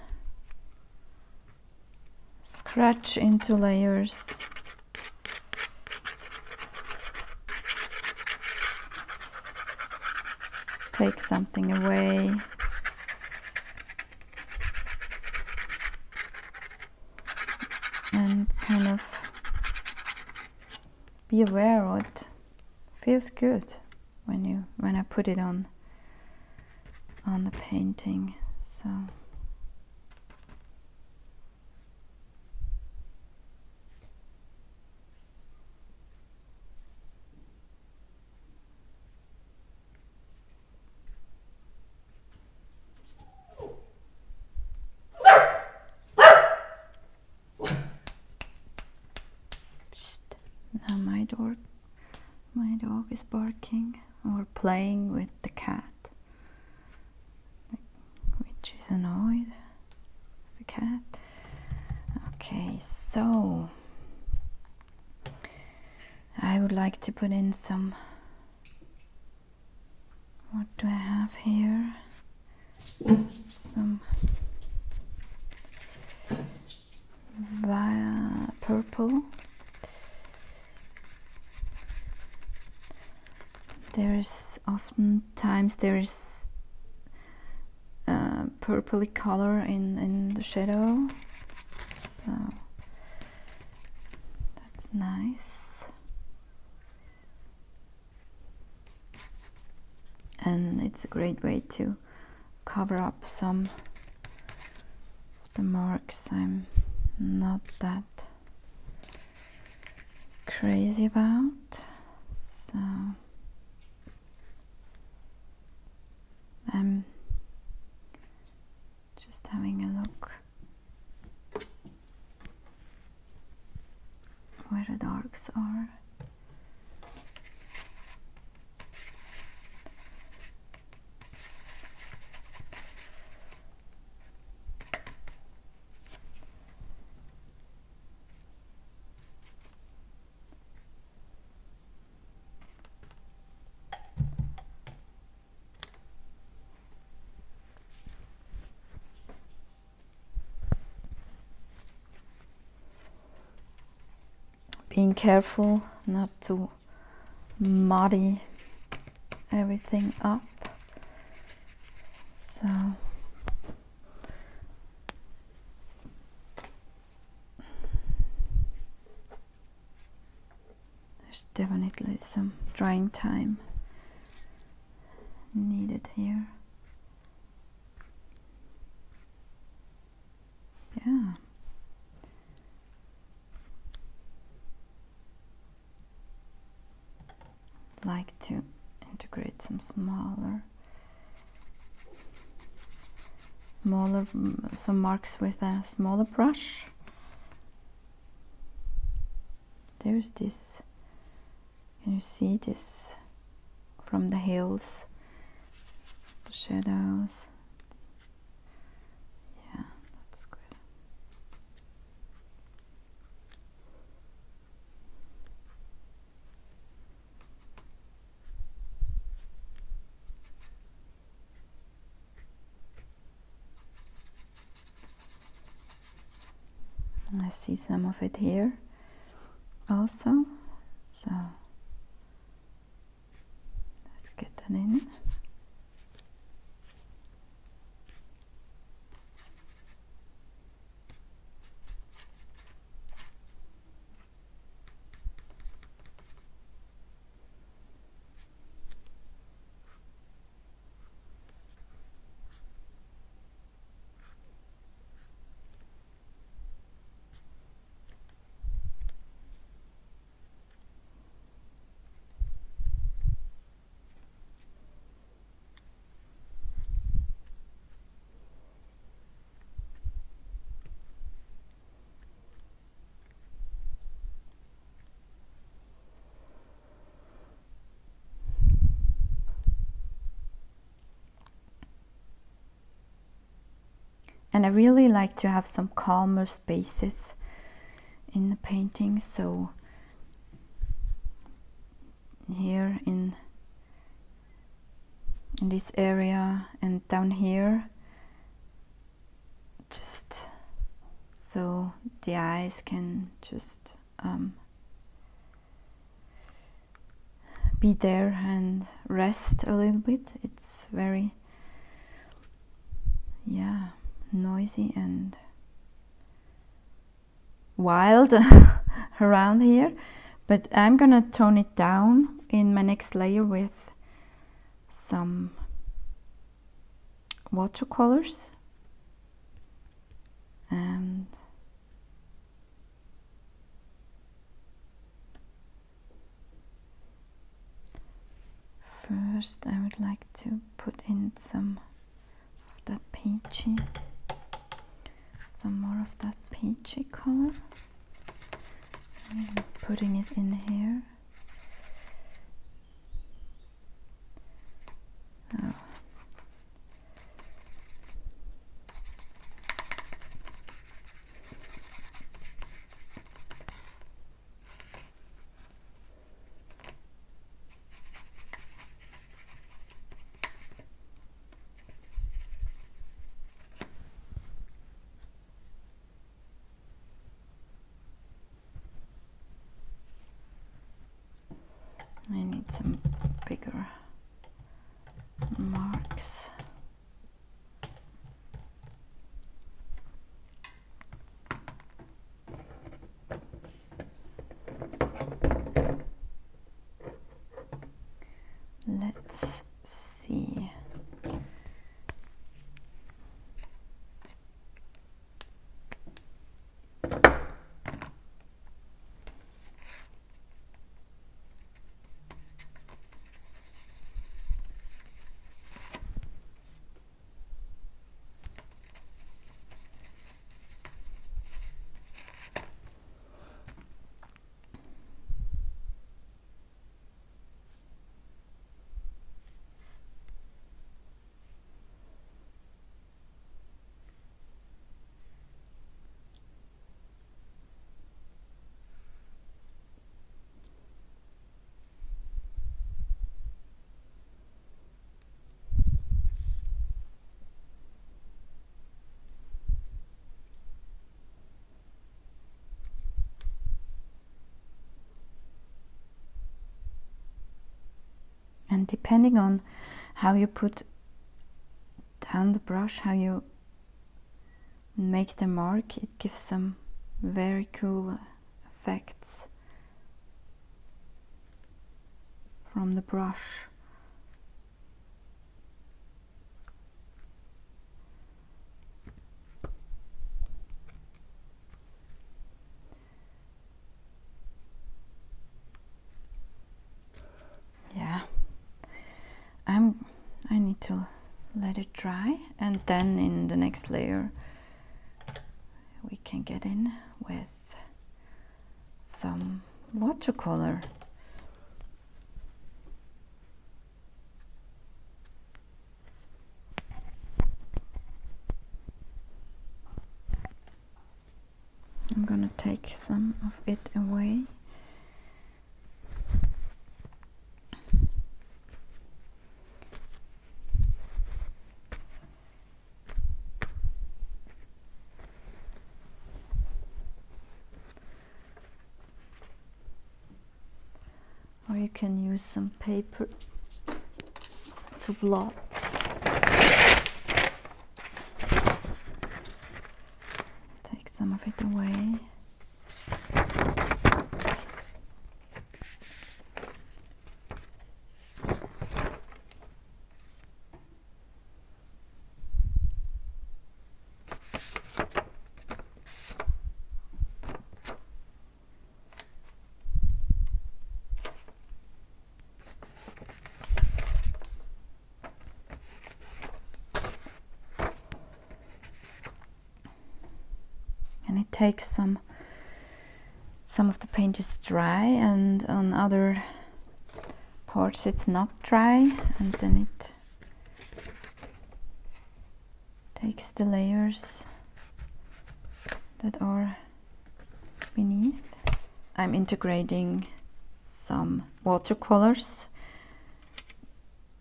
scratch into layers. Take something away and kind of aware of it feels good when you when I put it on on the painting so Now my dog, my dog is barking or playing with the cat, which is annoyed. The cat. Okay, so I would like to put in some. What do I have here? Some via purple. there's oftentimes there's uh, purpley color in in the shadow. So that's nice. And it's a great way to cover up some of the marks I'm not that crazy about. So I'm just having a look where the darks are. Being careful not to muddy everything up. So there's definitely some drying time needed here. Yeah. like to integrate some smaller smaller some marks with a smaller brush. There's this can you see this from the hills the shadows I see some of it here also. So let's get that in and I really like to have some calmer spaces in the painting. So here in in this area and down here just so the eyes can just um, be there and rest a little bit. It's very yeah noisy and wild around here but I'm gonna tone it down in my next layer with some watercolors and first I would like to put in some of that peachy some more of that peachy color and putting it in here oh. Depending on how you put down the brush, how you make the mark, it gives some very cool effects from the brush. Yeah, I'm. I need to let it dry, and then in the next layer, we can get in with some watercolor. I'm gonna take some of it away. Or you can use some paper to blot. Take some of it away. Takes some some of the paint is dry and on other parts it's not dry and then it takes the layers that are beneath. I'm integrating some watercolors.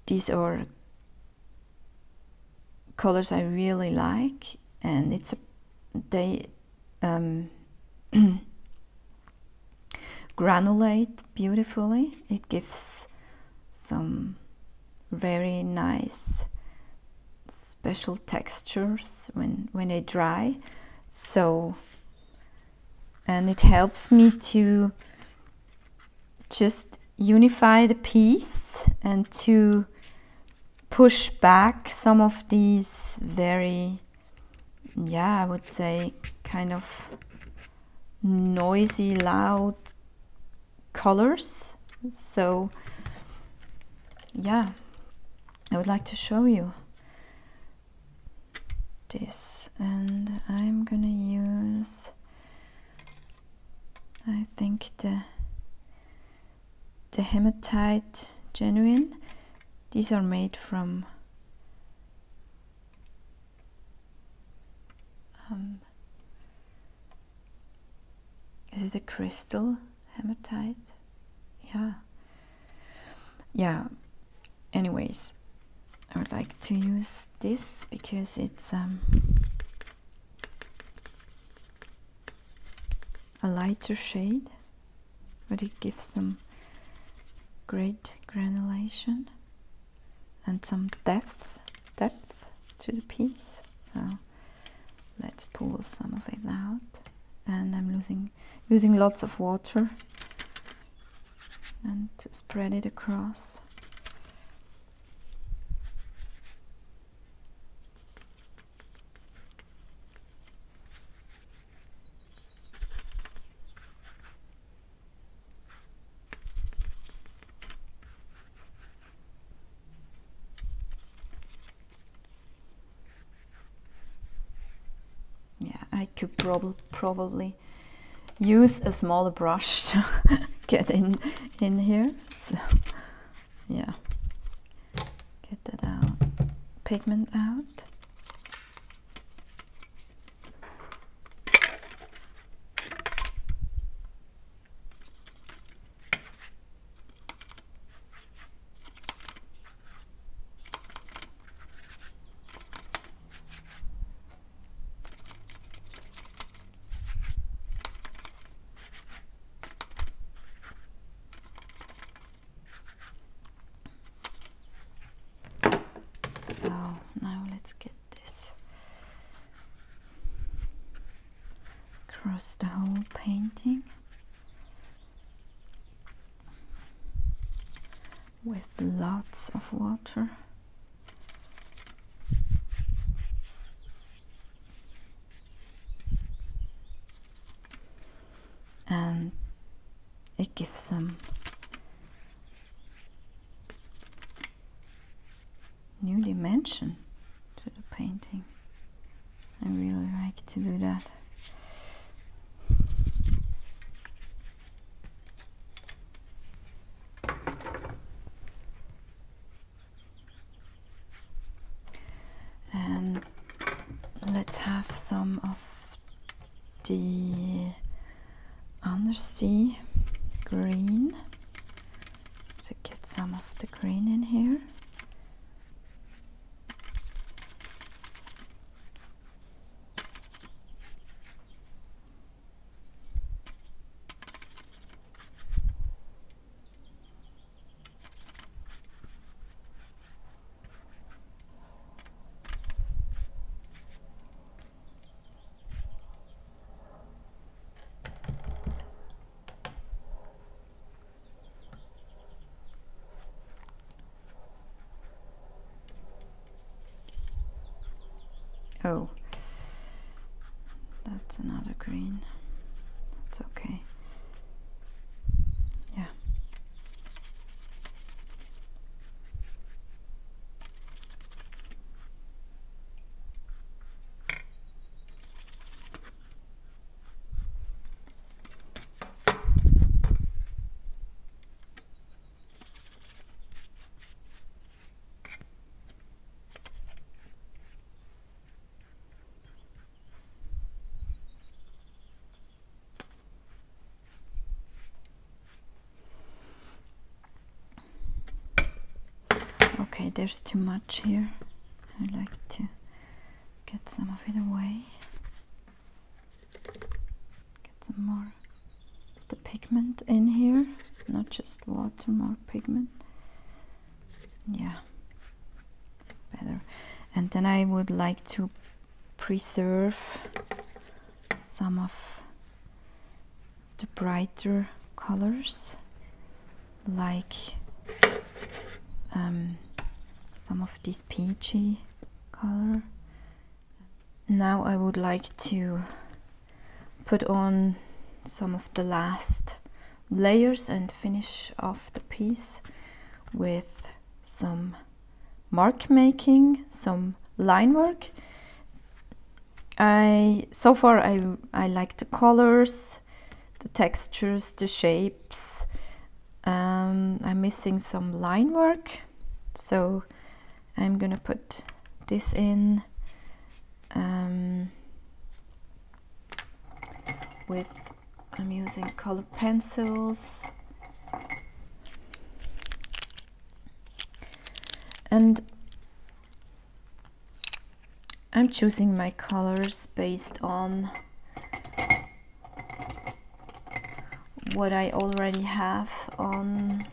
These are colors I really like and it's a, they um, granulate beautifully. It gives some very nice special textures when when they dry. So and it helps me to just unify the piece and to push back some of these very yeah, I would say kind of noisy, loud colors. So, yeah, I would like to show you this, and I'm gonna use, I think the the hematite genuine. These are made from um, is it a crystal hematite? Yeah. Yeah. Anyways, I would like to use this because it's um, a lighter shade, but it gives some great granulation and some depth depth to the piece. So let's pull some of it out. And I'm losing using lots of water. And to spread it across yeah I could prob probably. Use a smaller brush to get in in here so yeah. Get that out. Pigment out across the whole painting with lots of water. Okay, there's too much here. I like to get some of it away. Get some more the pigment in here, not just water, more pigment. Yeah, better. And then I would like to preserve some of the brighter colors like um, some of this peachy color. Now I would like to put on some of the last layers and finish off the piece with some mark making, some line work. I so far I I like the colors, the textures, the shapes. Um, I'm missing some line work, so I'm gonna put this in um, with I'm using colored pencils. And I'm choosing my colors based on what I already have on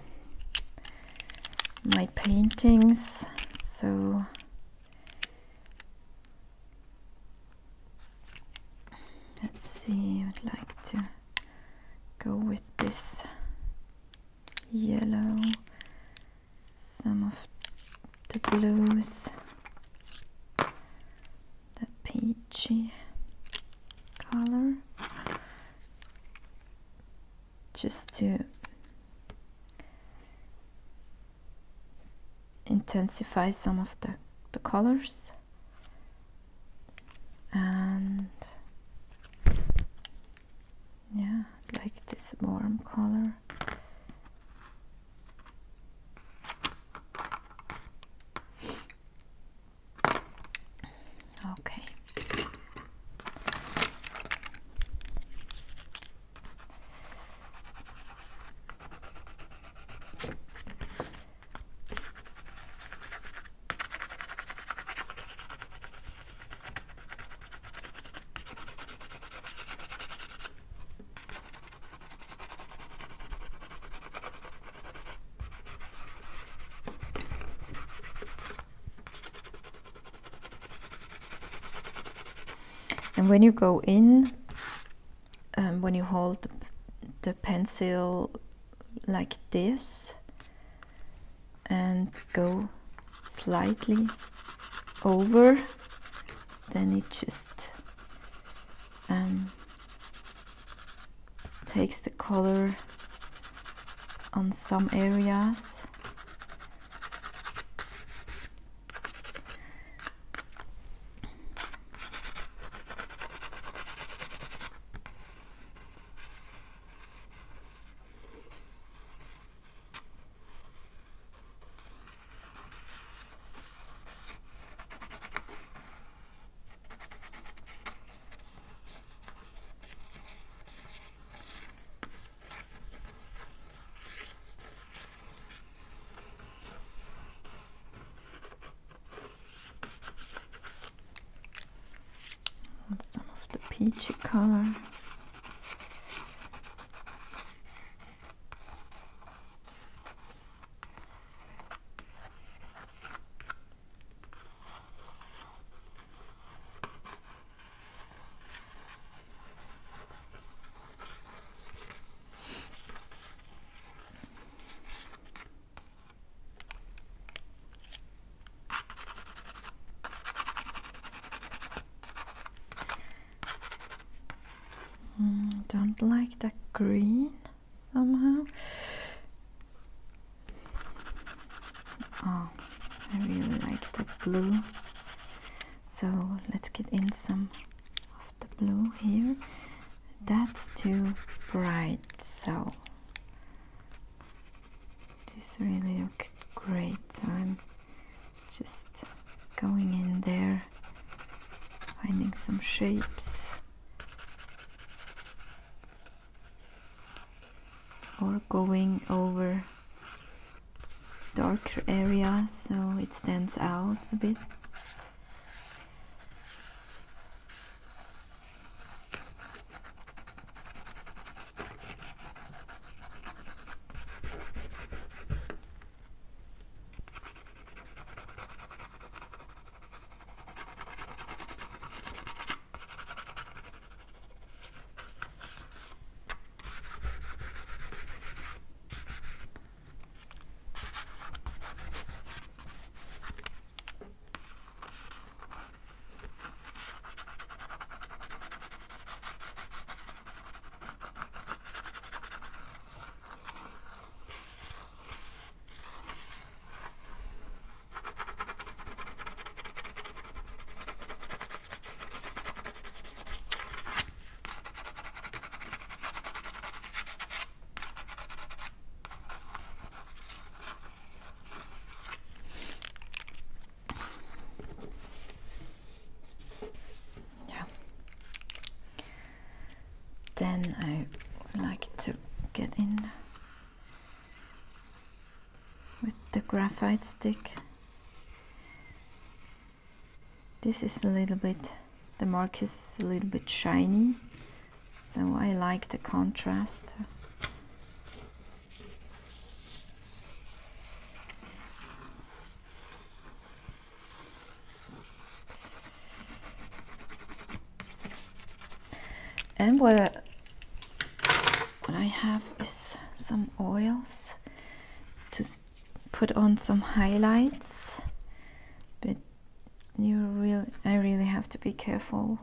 my paintings so let's see I'd like to go with this yellow some of the blues that peachy color just to intensify some of the, the colors and yeah like this warm color okay And when you go in when you hold the, the pencil like this and go slightly over then it just um, takes the color on some areas some of the peachy color. Mm, don't like the green somehow. Oh, I really like the blue. So let's get in some of the blue here. That's too bright, so this really looked great. So I'm just going in there, finding some shapes. Going over darker areas so it stands out a bit. then I would like to get in with the graphite stick. This is a little bit, the mark is a little bit shiny, so I like the contrast. And what what I have is some oils to put some highlights but you really I really have to be careful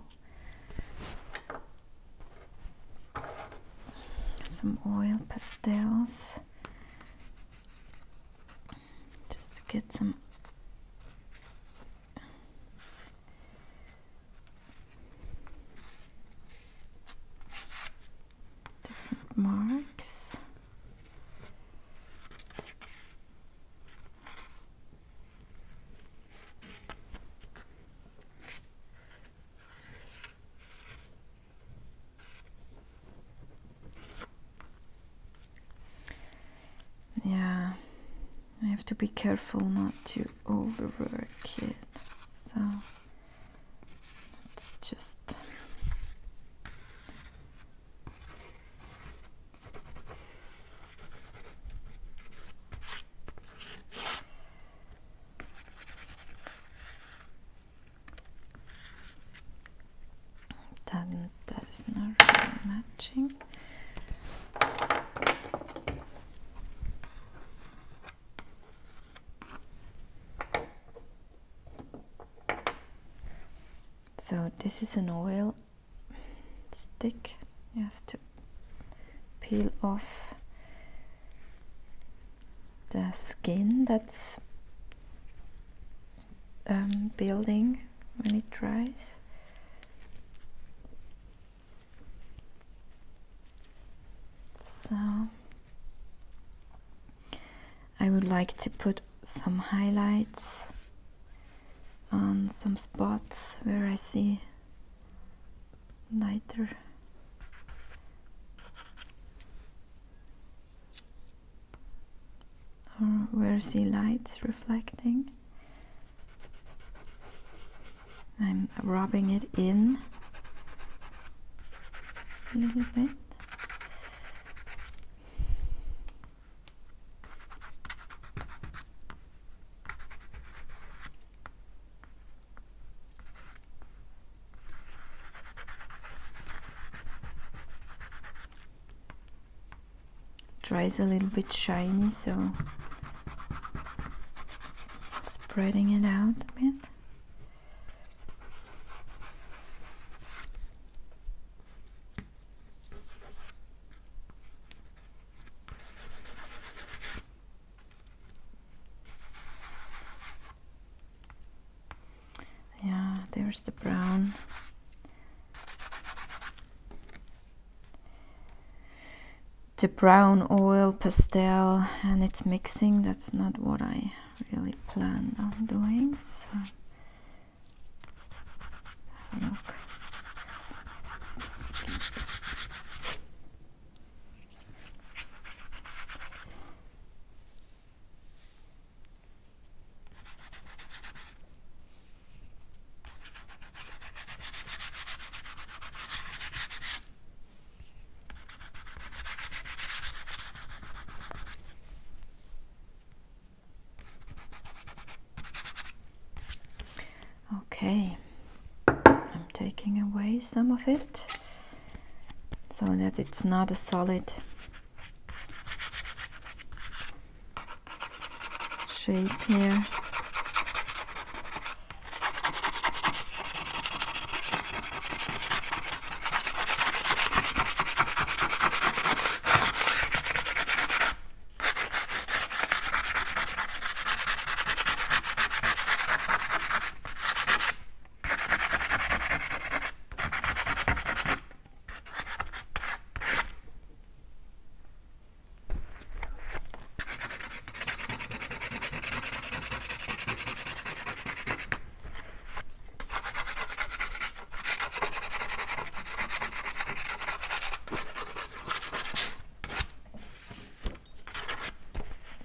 some oil pastels just to get some different marks yeah I have to be careful not to overwork it so it's just and that is not really matching. So this is an oil stick. You have to peel off the skin that's um, building when it dries. So I would like to put some highlights on some spots where I see lighter or where I see lights reflecting. I'm rubbing it in a little bit. Dries a little bit shiny, so spreading it out a bit. Yeah, there's the brown. The brown oil pastel and it's mixing. That's not what I really planned on doing. So have a look. Okay, I'm taking away some of it so that it's not a solid shape here.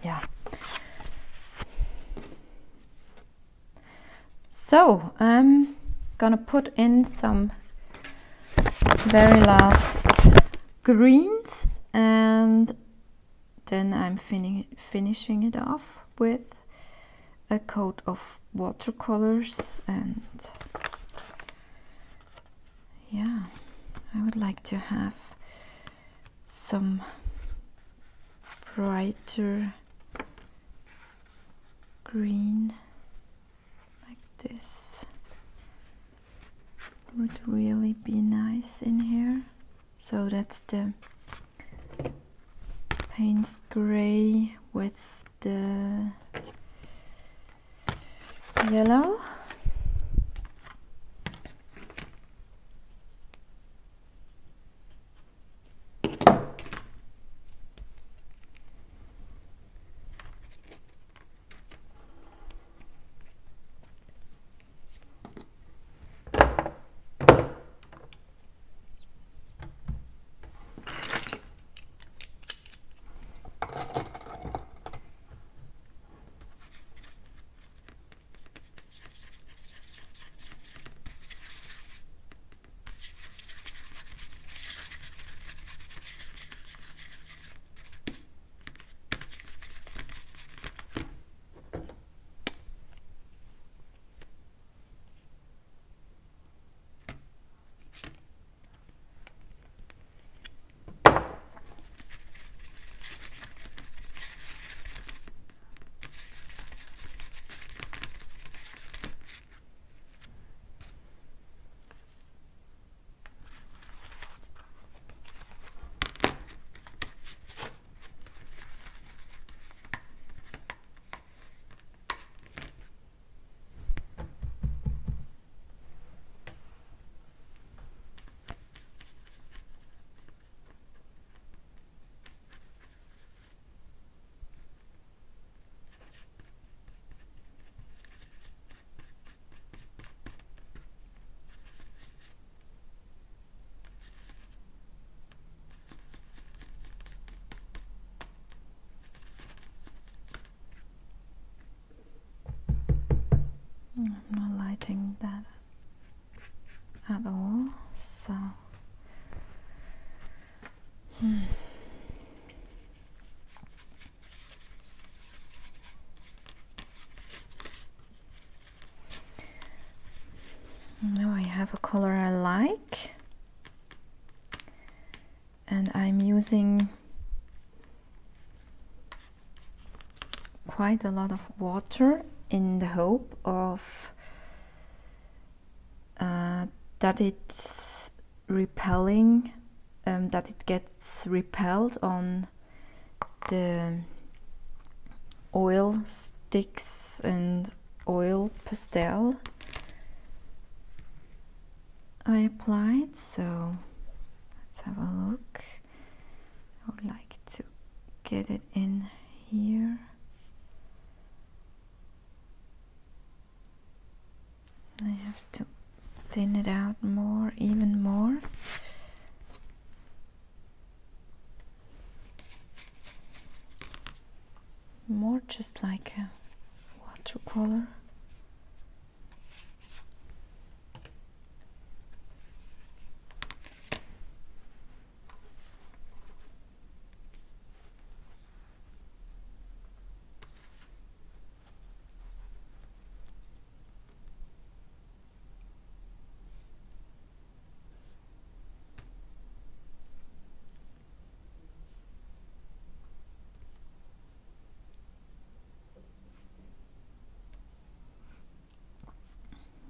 yeah so I'm gonna put in some very last greens and then I'm fini finishing it off with a coat of watercolors and yeah I would like to have some brighter green like this would really be nice in here. So that's the Payne's gray with the yellow getting that at all. So, hmm. now I have a color I like, and I'm using quite a lot of water in the hope of that it's repelling um, that it gets repelled on the oil sticks and oil pastel. I applied so let's have a look. I would like to get it in here I have to thin it out more even more more just like a watercolor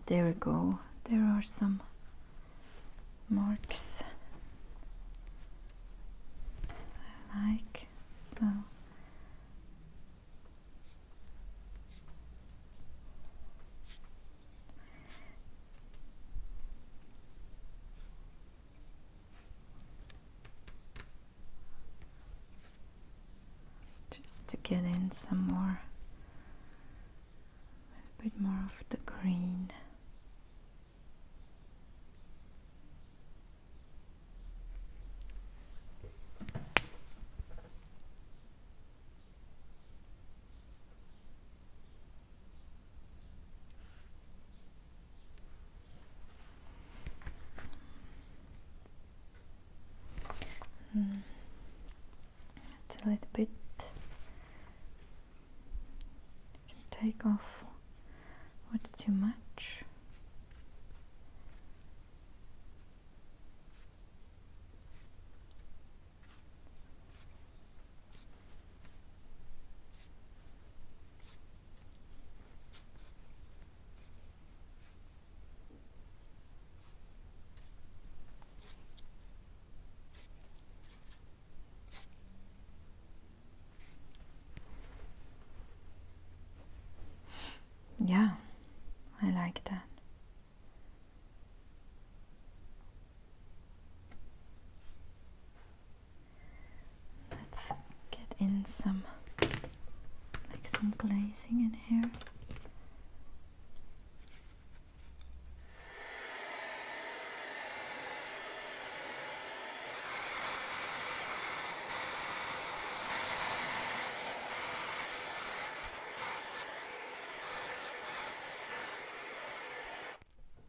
there we go. There are some marks. I like so just to get in some more a bit more of the green Mm. It's a little bit. You can take off what's too much. Yeah, I like that. Let's get in some like some glazing in here.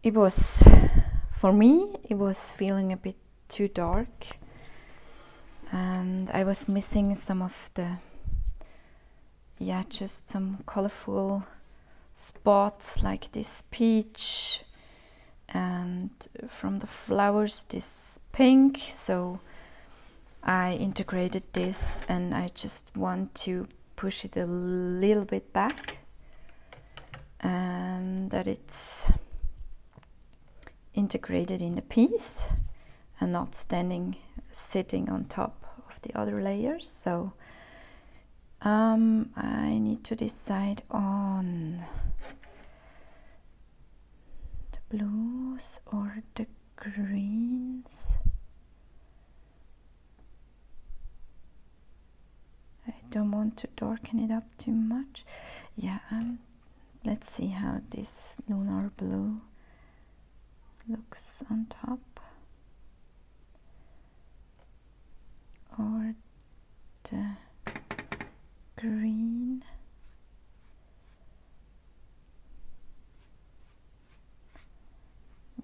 it was for me it was feeling a bit too dark and i was missing some of the yeah just some colorful spots like this peach and from the flowers this pink. So i integrated this and i just want to push it a little bit back and that it's integrated in the piece and not standing sitting on top of the other layers. So um, I need to decide on the blues or the greens. I don't want to darken it up too much. Yeah um, let's see how this lunar blue looks on top. Or the green.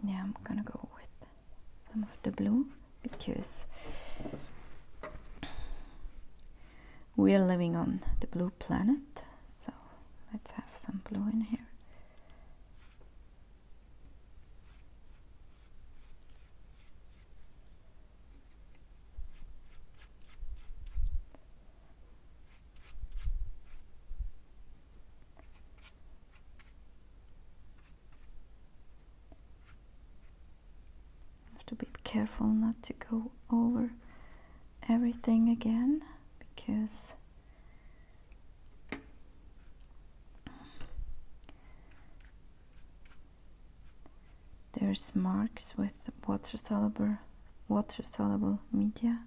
Yeah I'm gonna go with some of the blue because we are living on the blue planet so let's have some blue in here careful not to go over everything again because there's marks with water soluble water soluble media.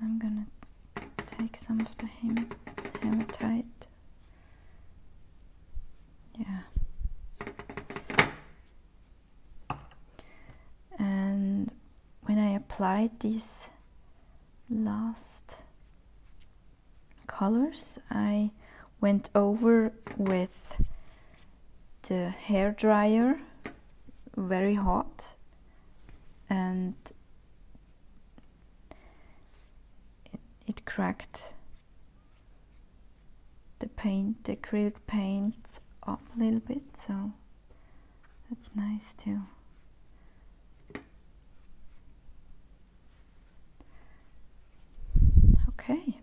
I'm gonna take some of the hem hematite. Yeah and when I applied these last colors I went over with the hair dryer very hot and it, it cracked the paint, the acrylic paint up a little bit so that's nice too. Okay.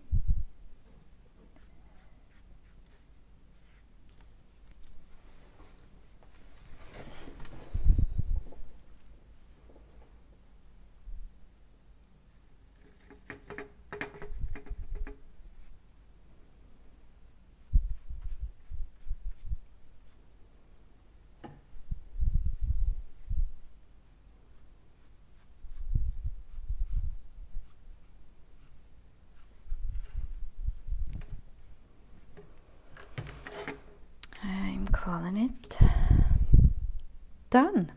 I'm calling it done.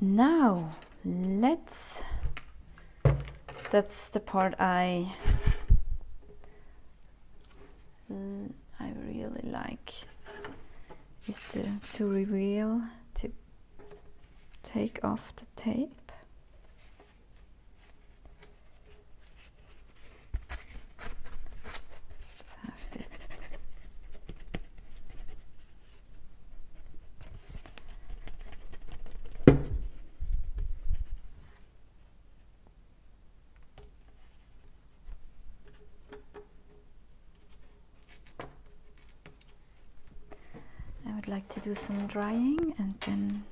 Now let's that's the part I mm, I really like is to, to reveal to take off the tape Let's have this. I would like to do some drying and then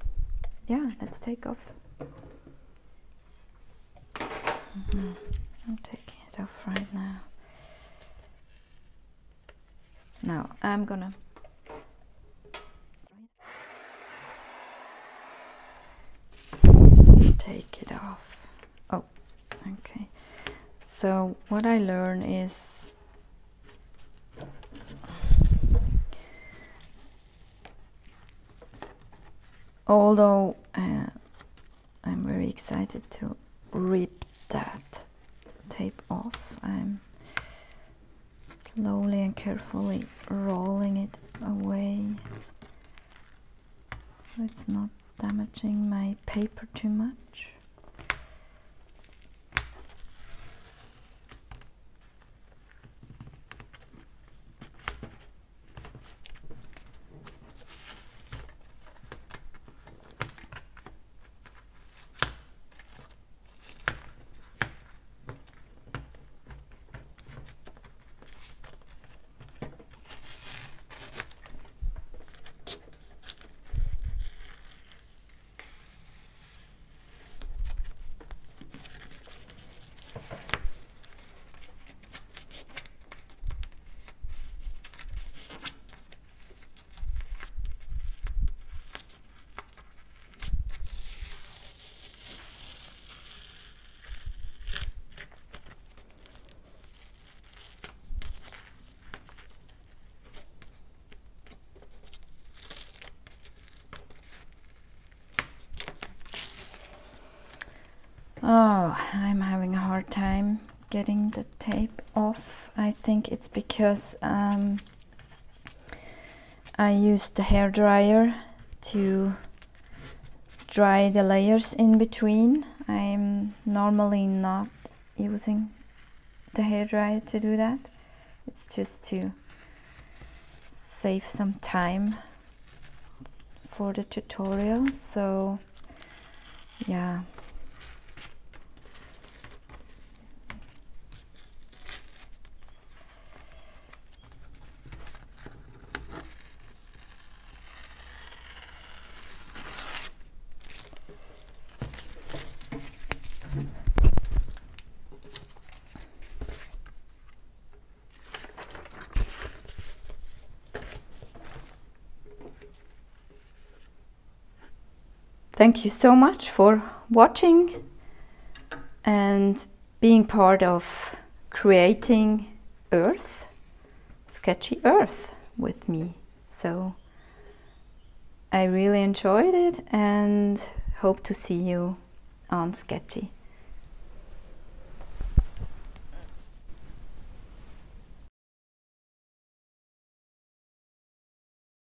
yeah let's take off. Mhm. I'm taking it off right now. Now I'm gonna take it off. Oh okay. So what I learn is although uh, I'm very excited to rip that tape off, I'm slowly and carefully rolling it away so it's not damaging my paper too much. Oh, I'm having a hard time getting the tape off. I think it's because um, I used the hair dryer to dry the layers in between. I'm normally not using the hair dryer to do that. It's just to save some time for the tutorial. So, yeah. Thank you so much for watching and being part of creating Earth, Sktchy Earth with me. So I really enjoyed it and hope to see you on Sktchy.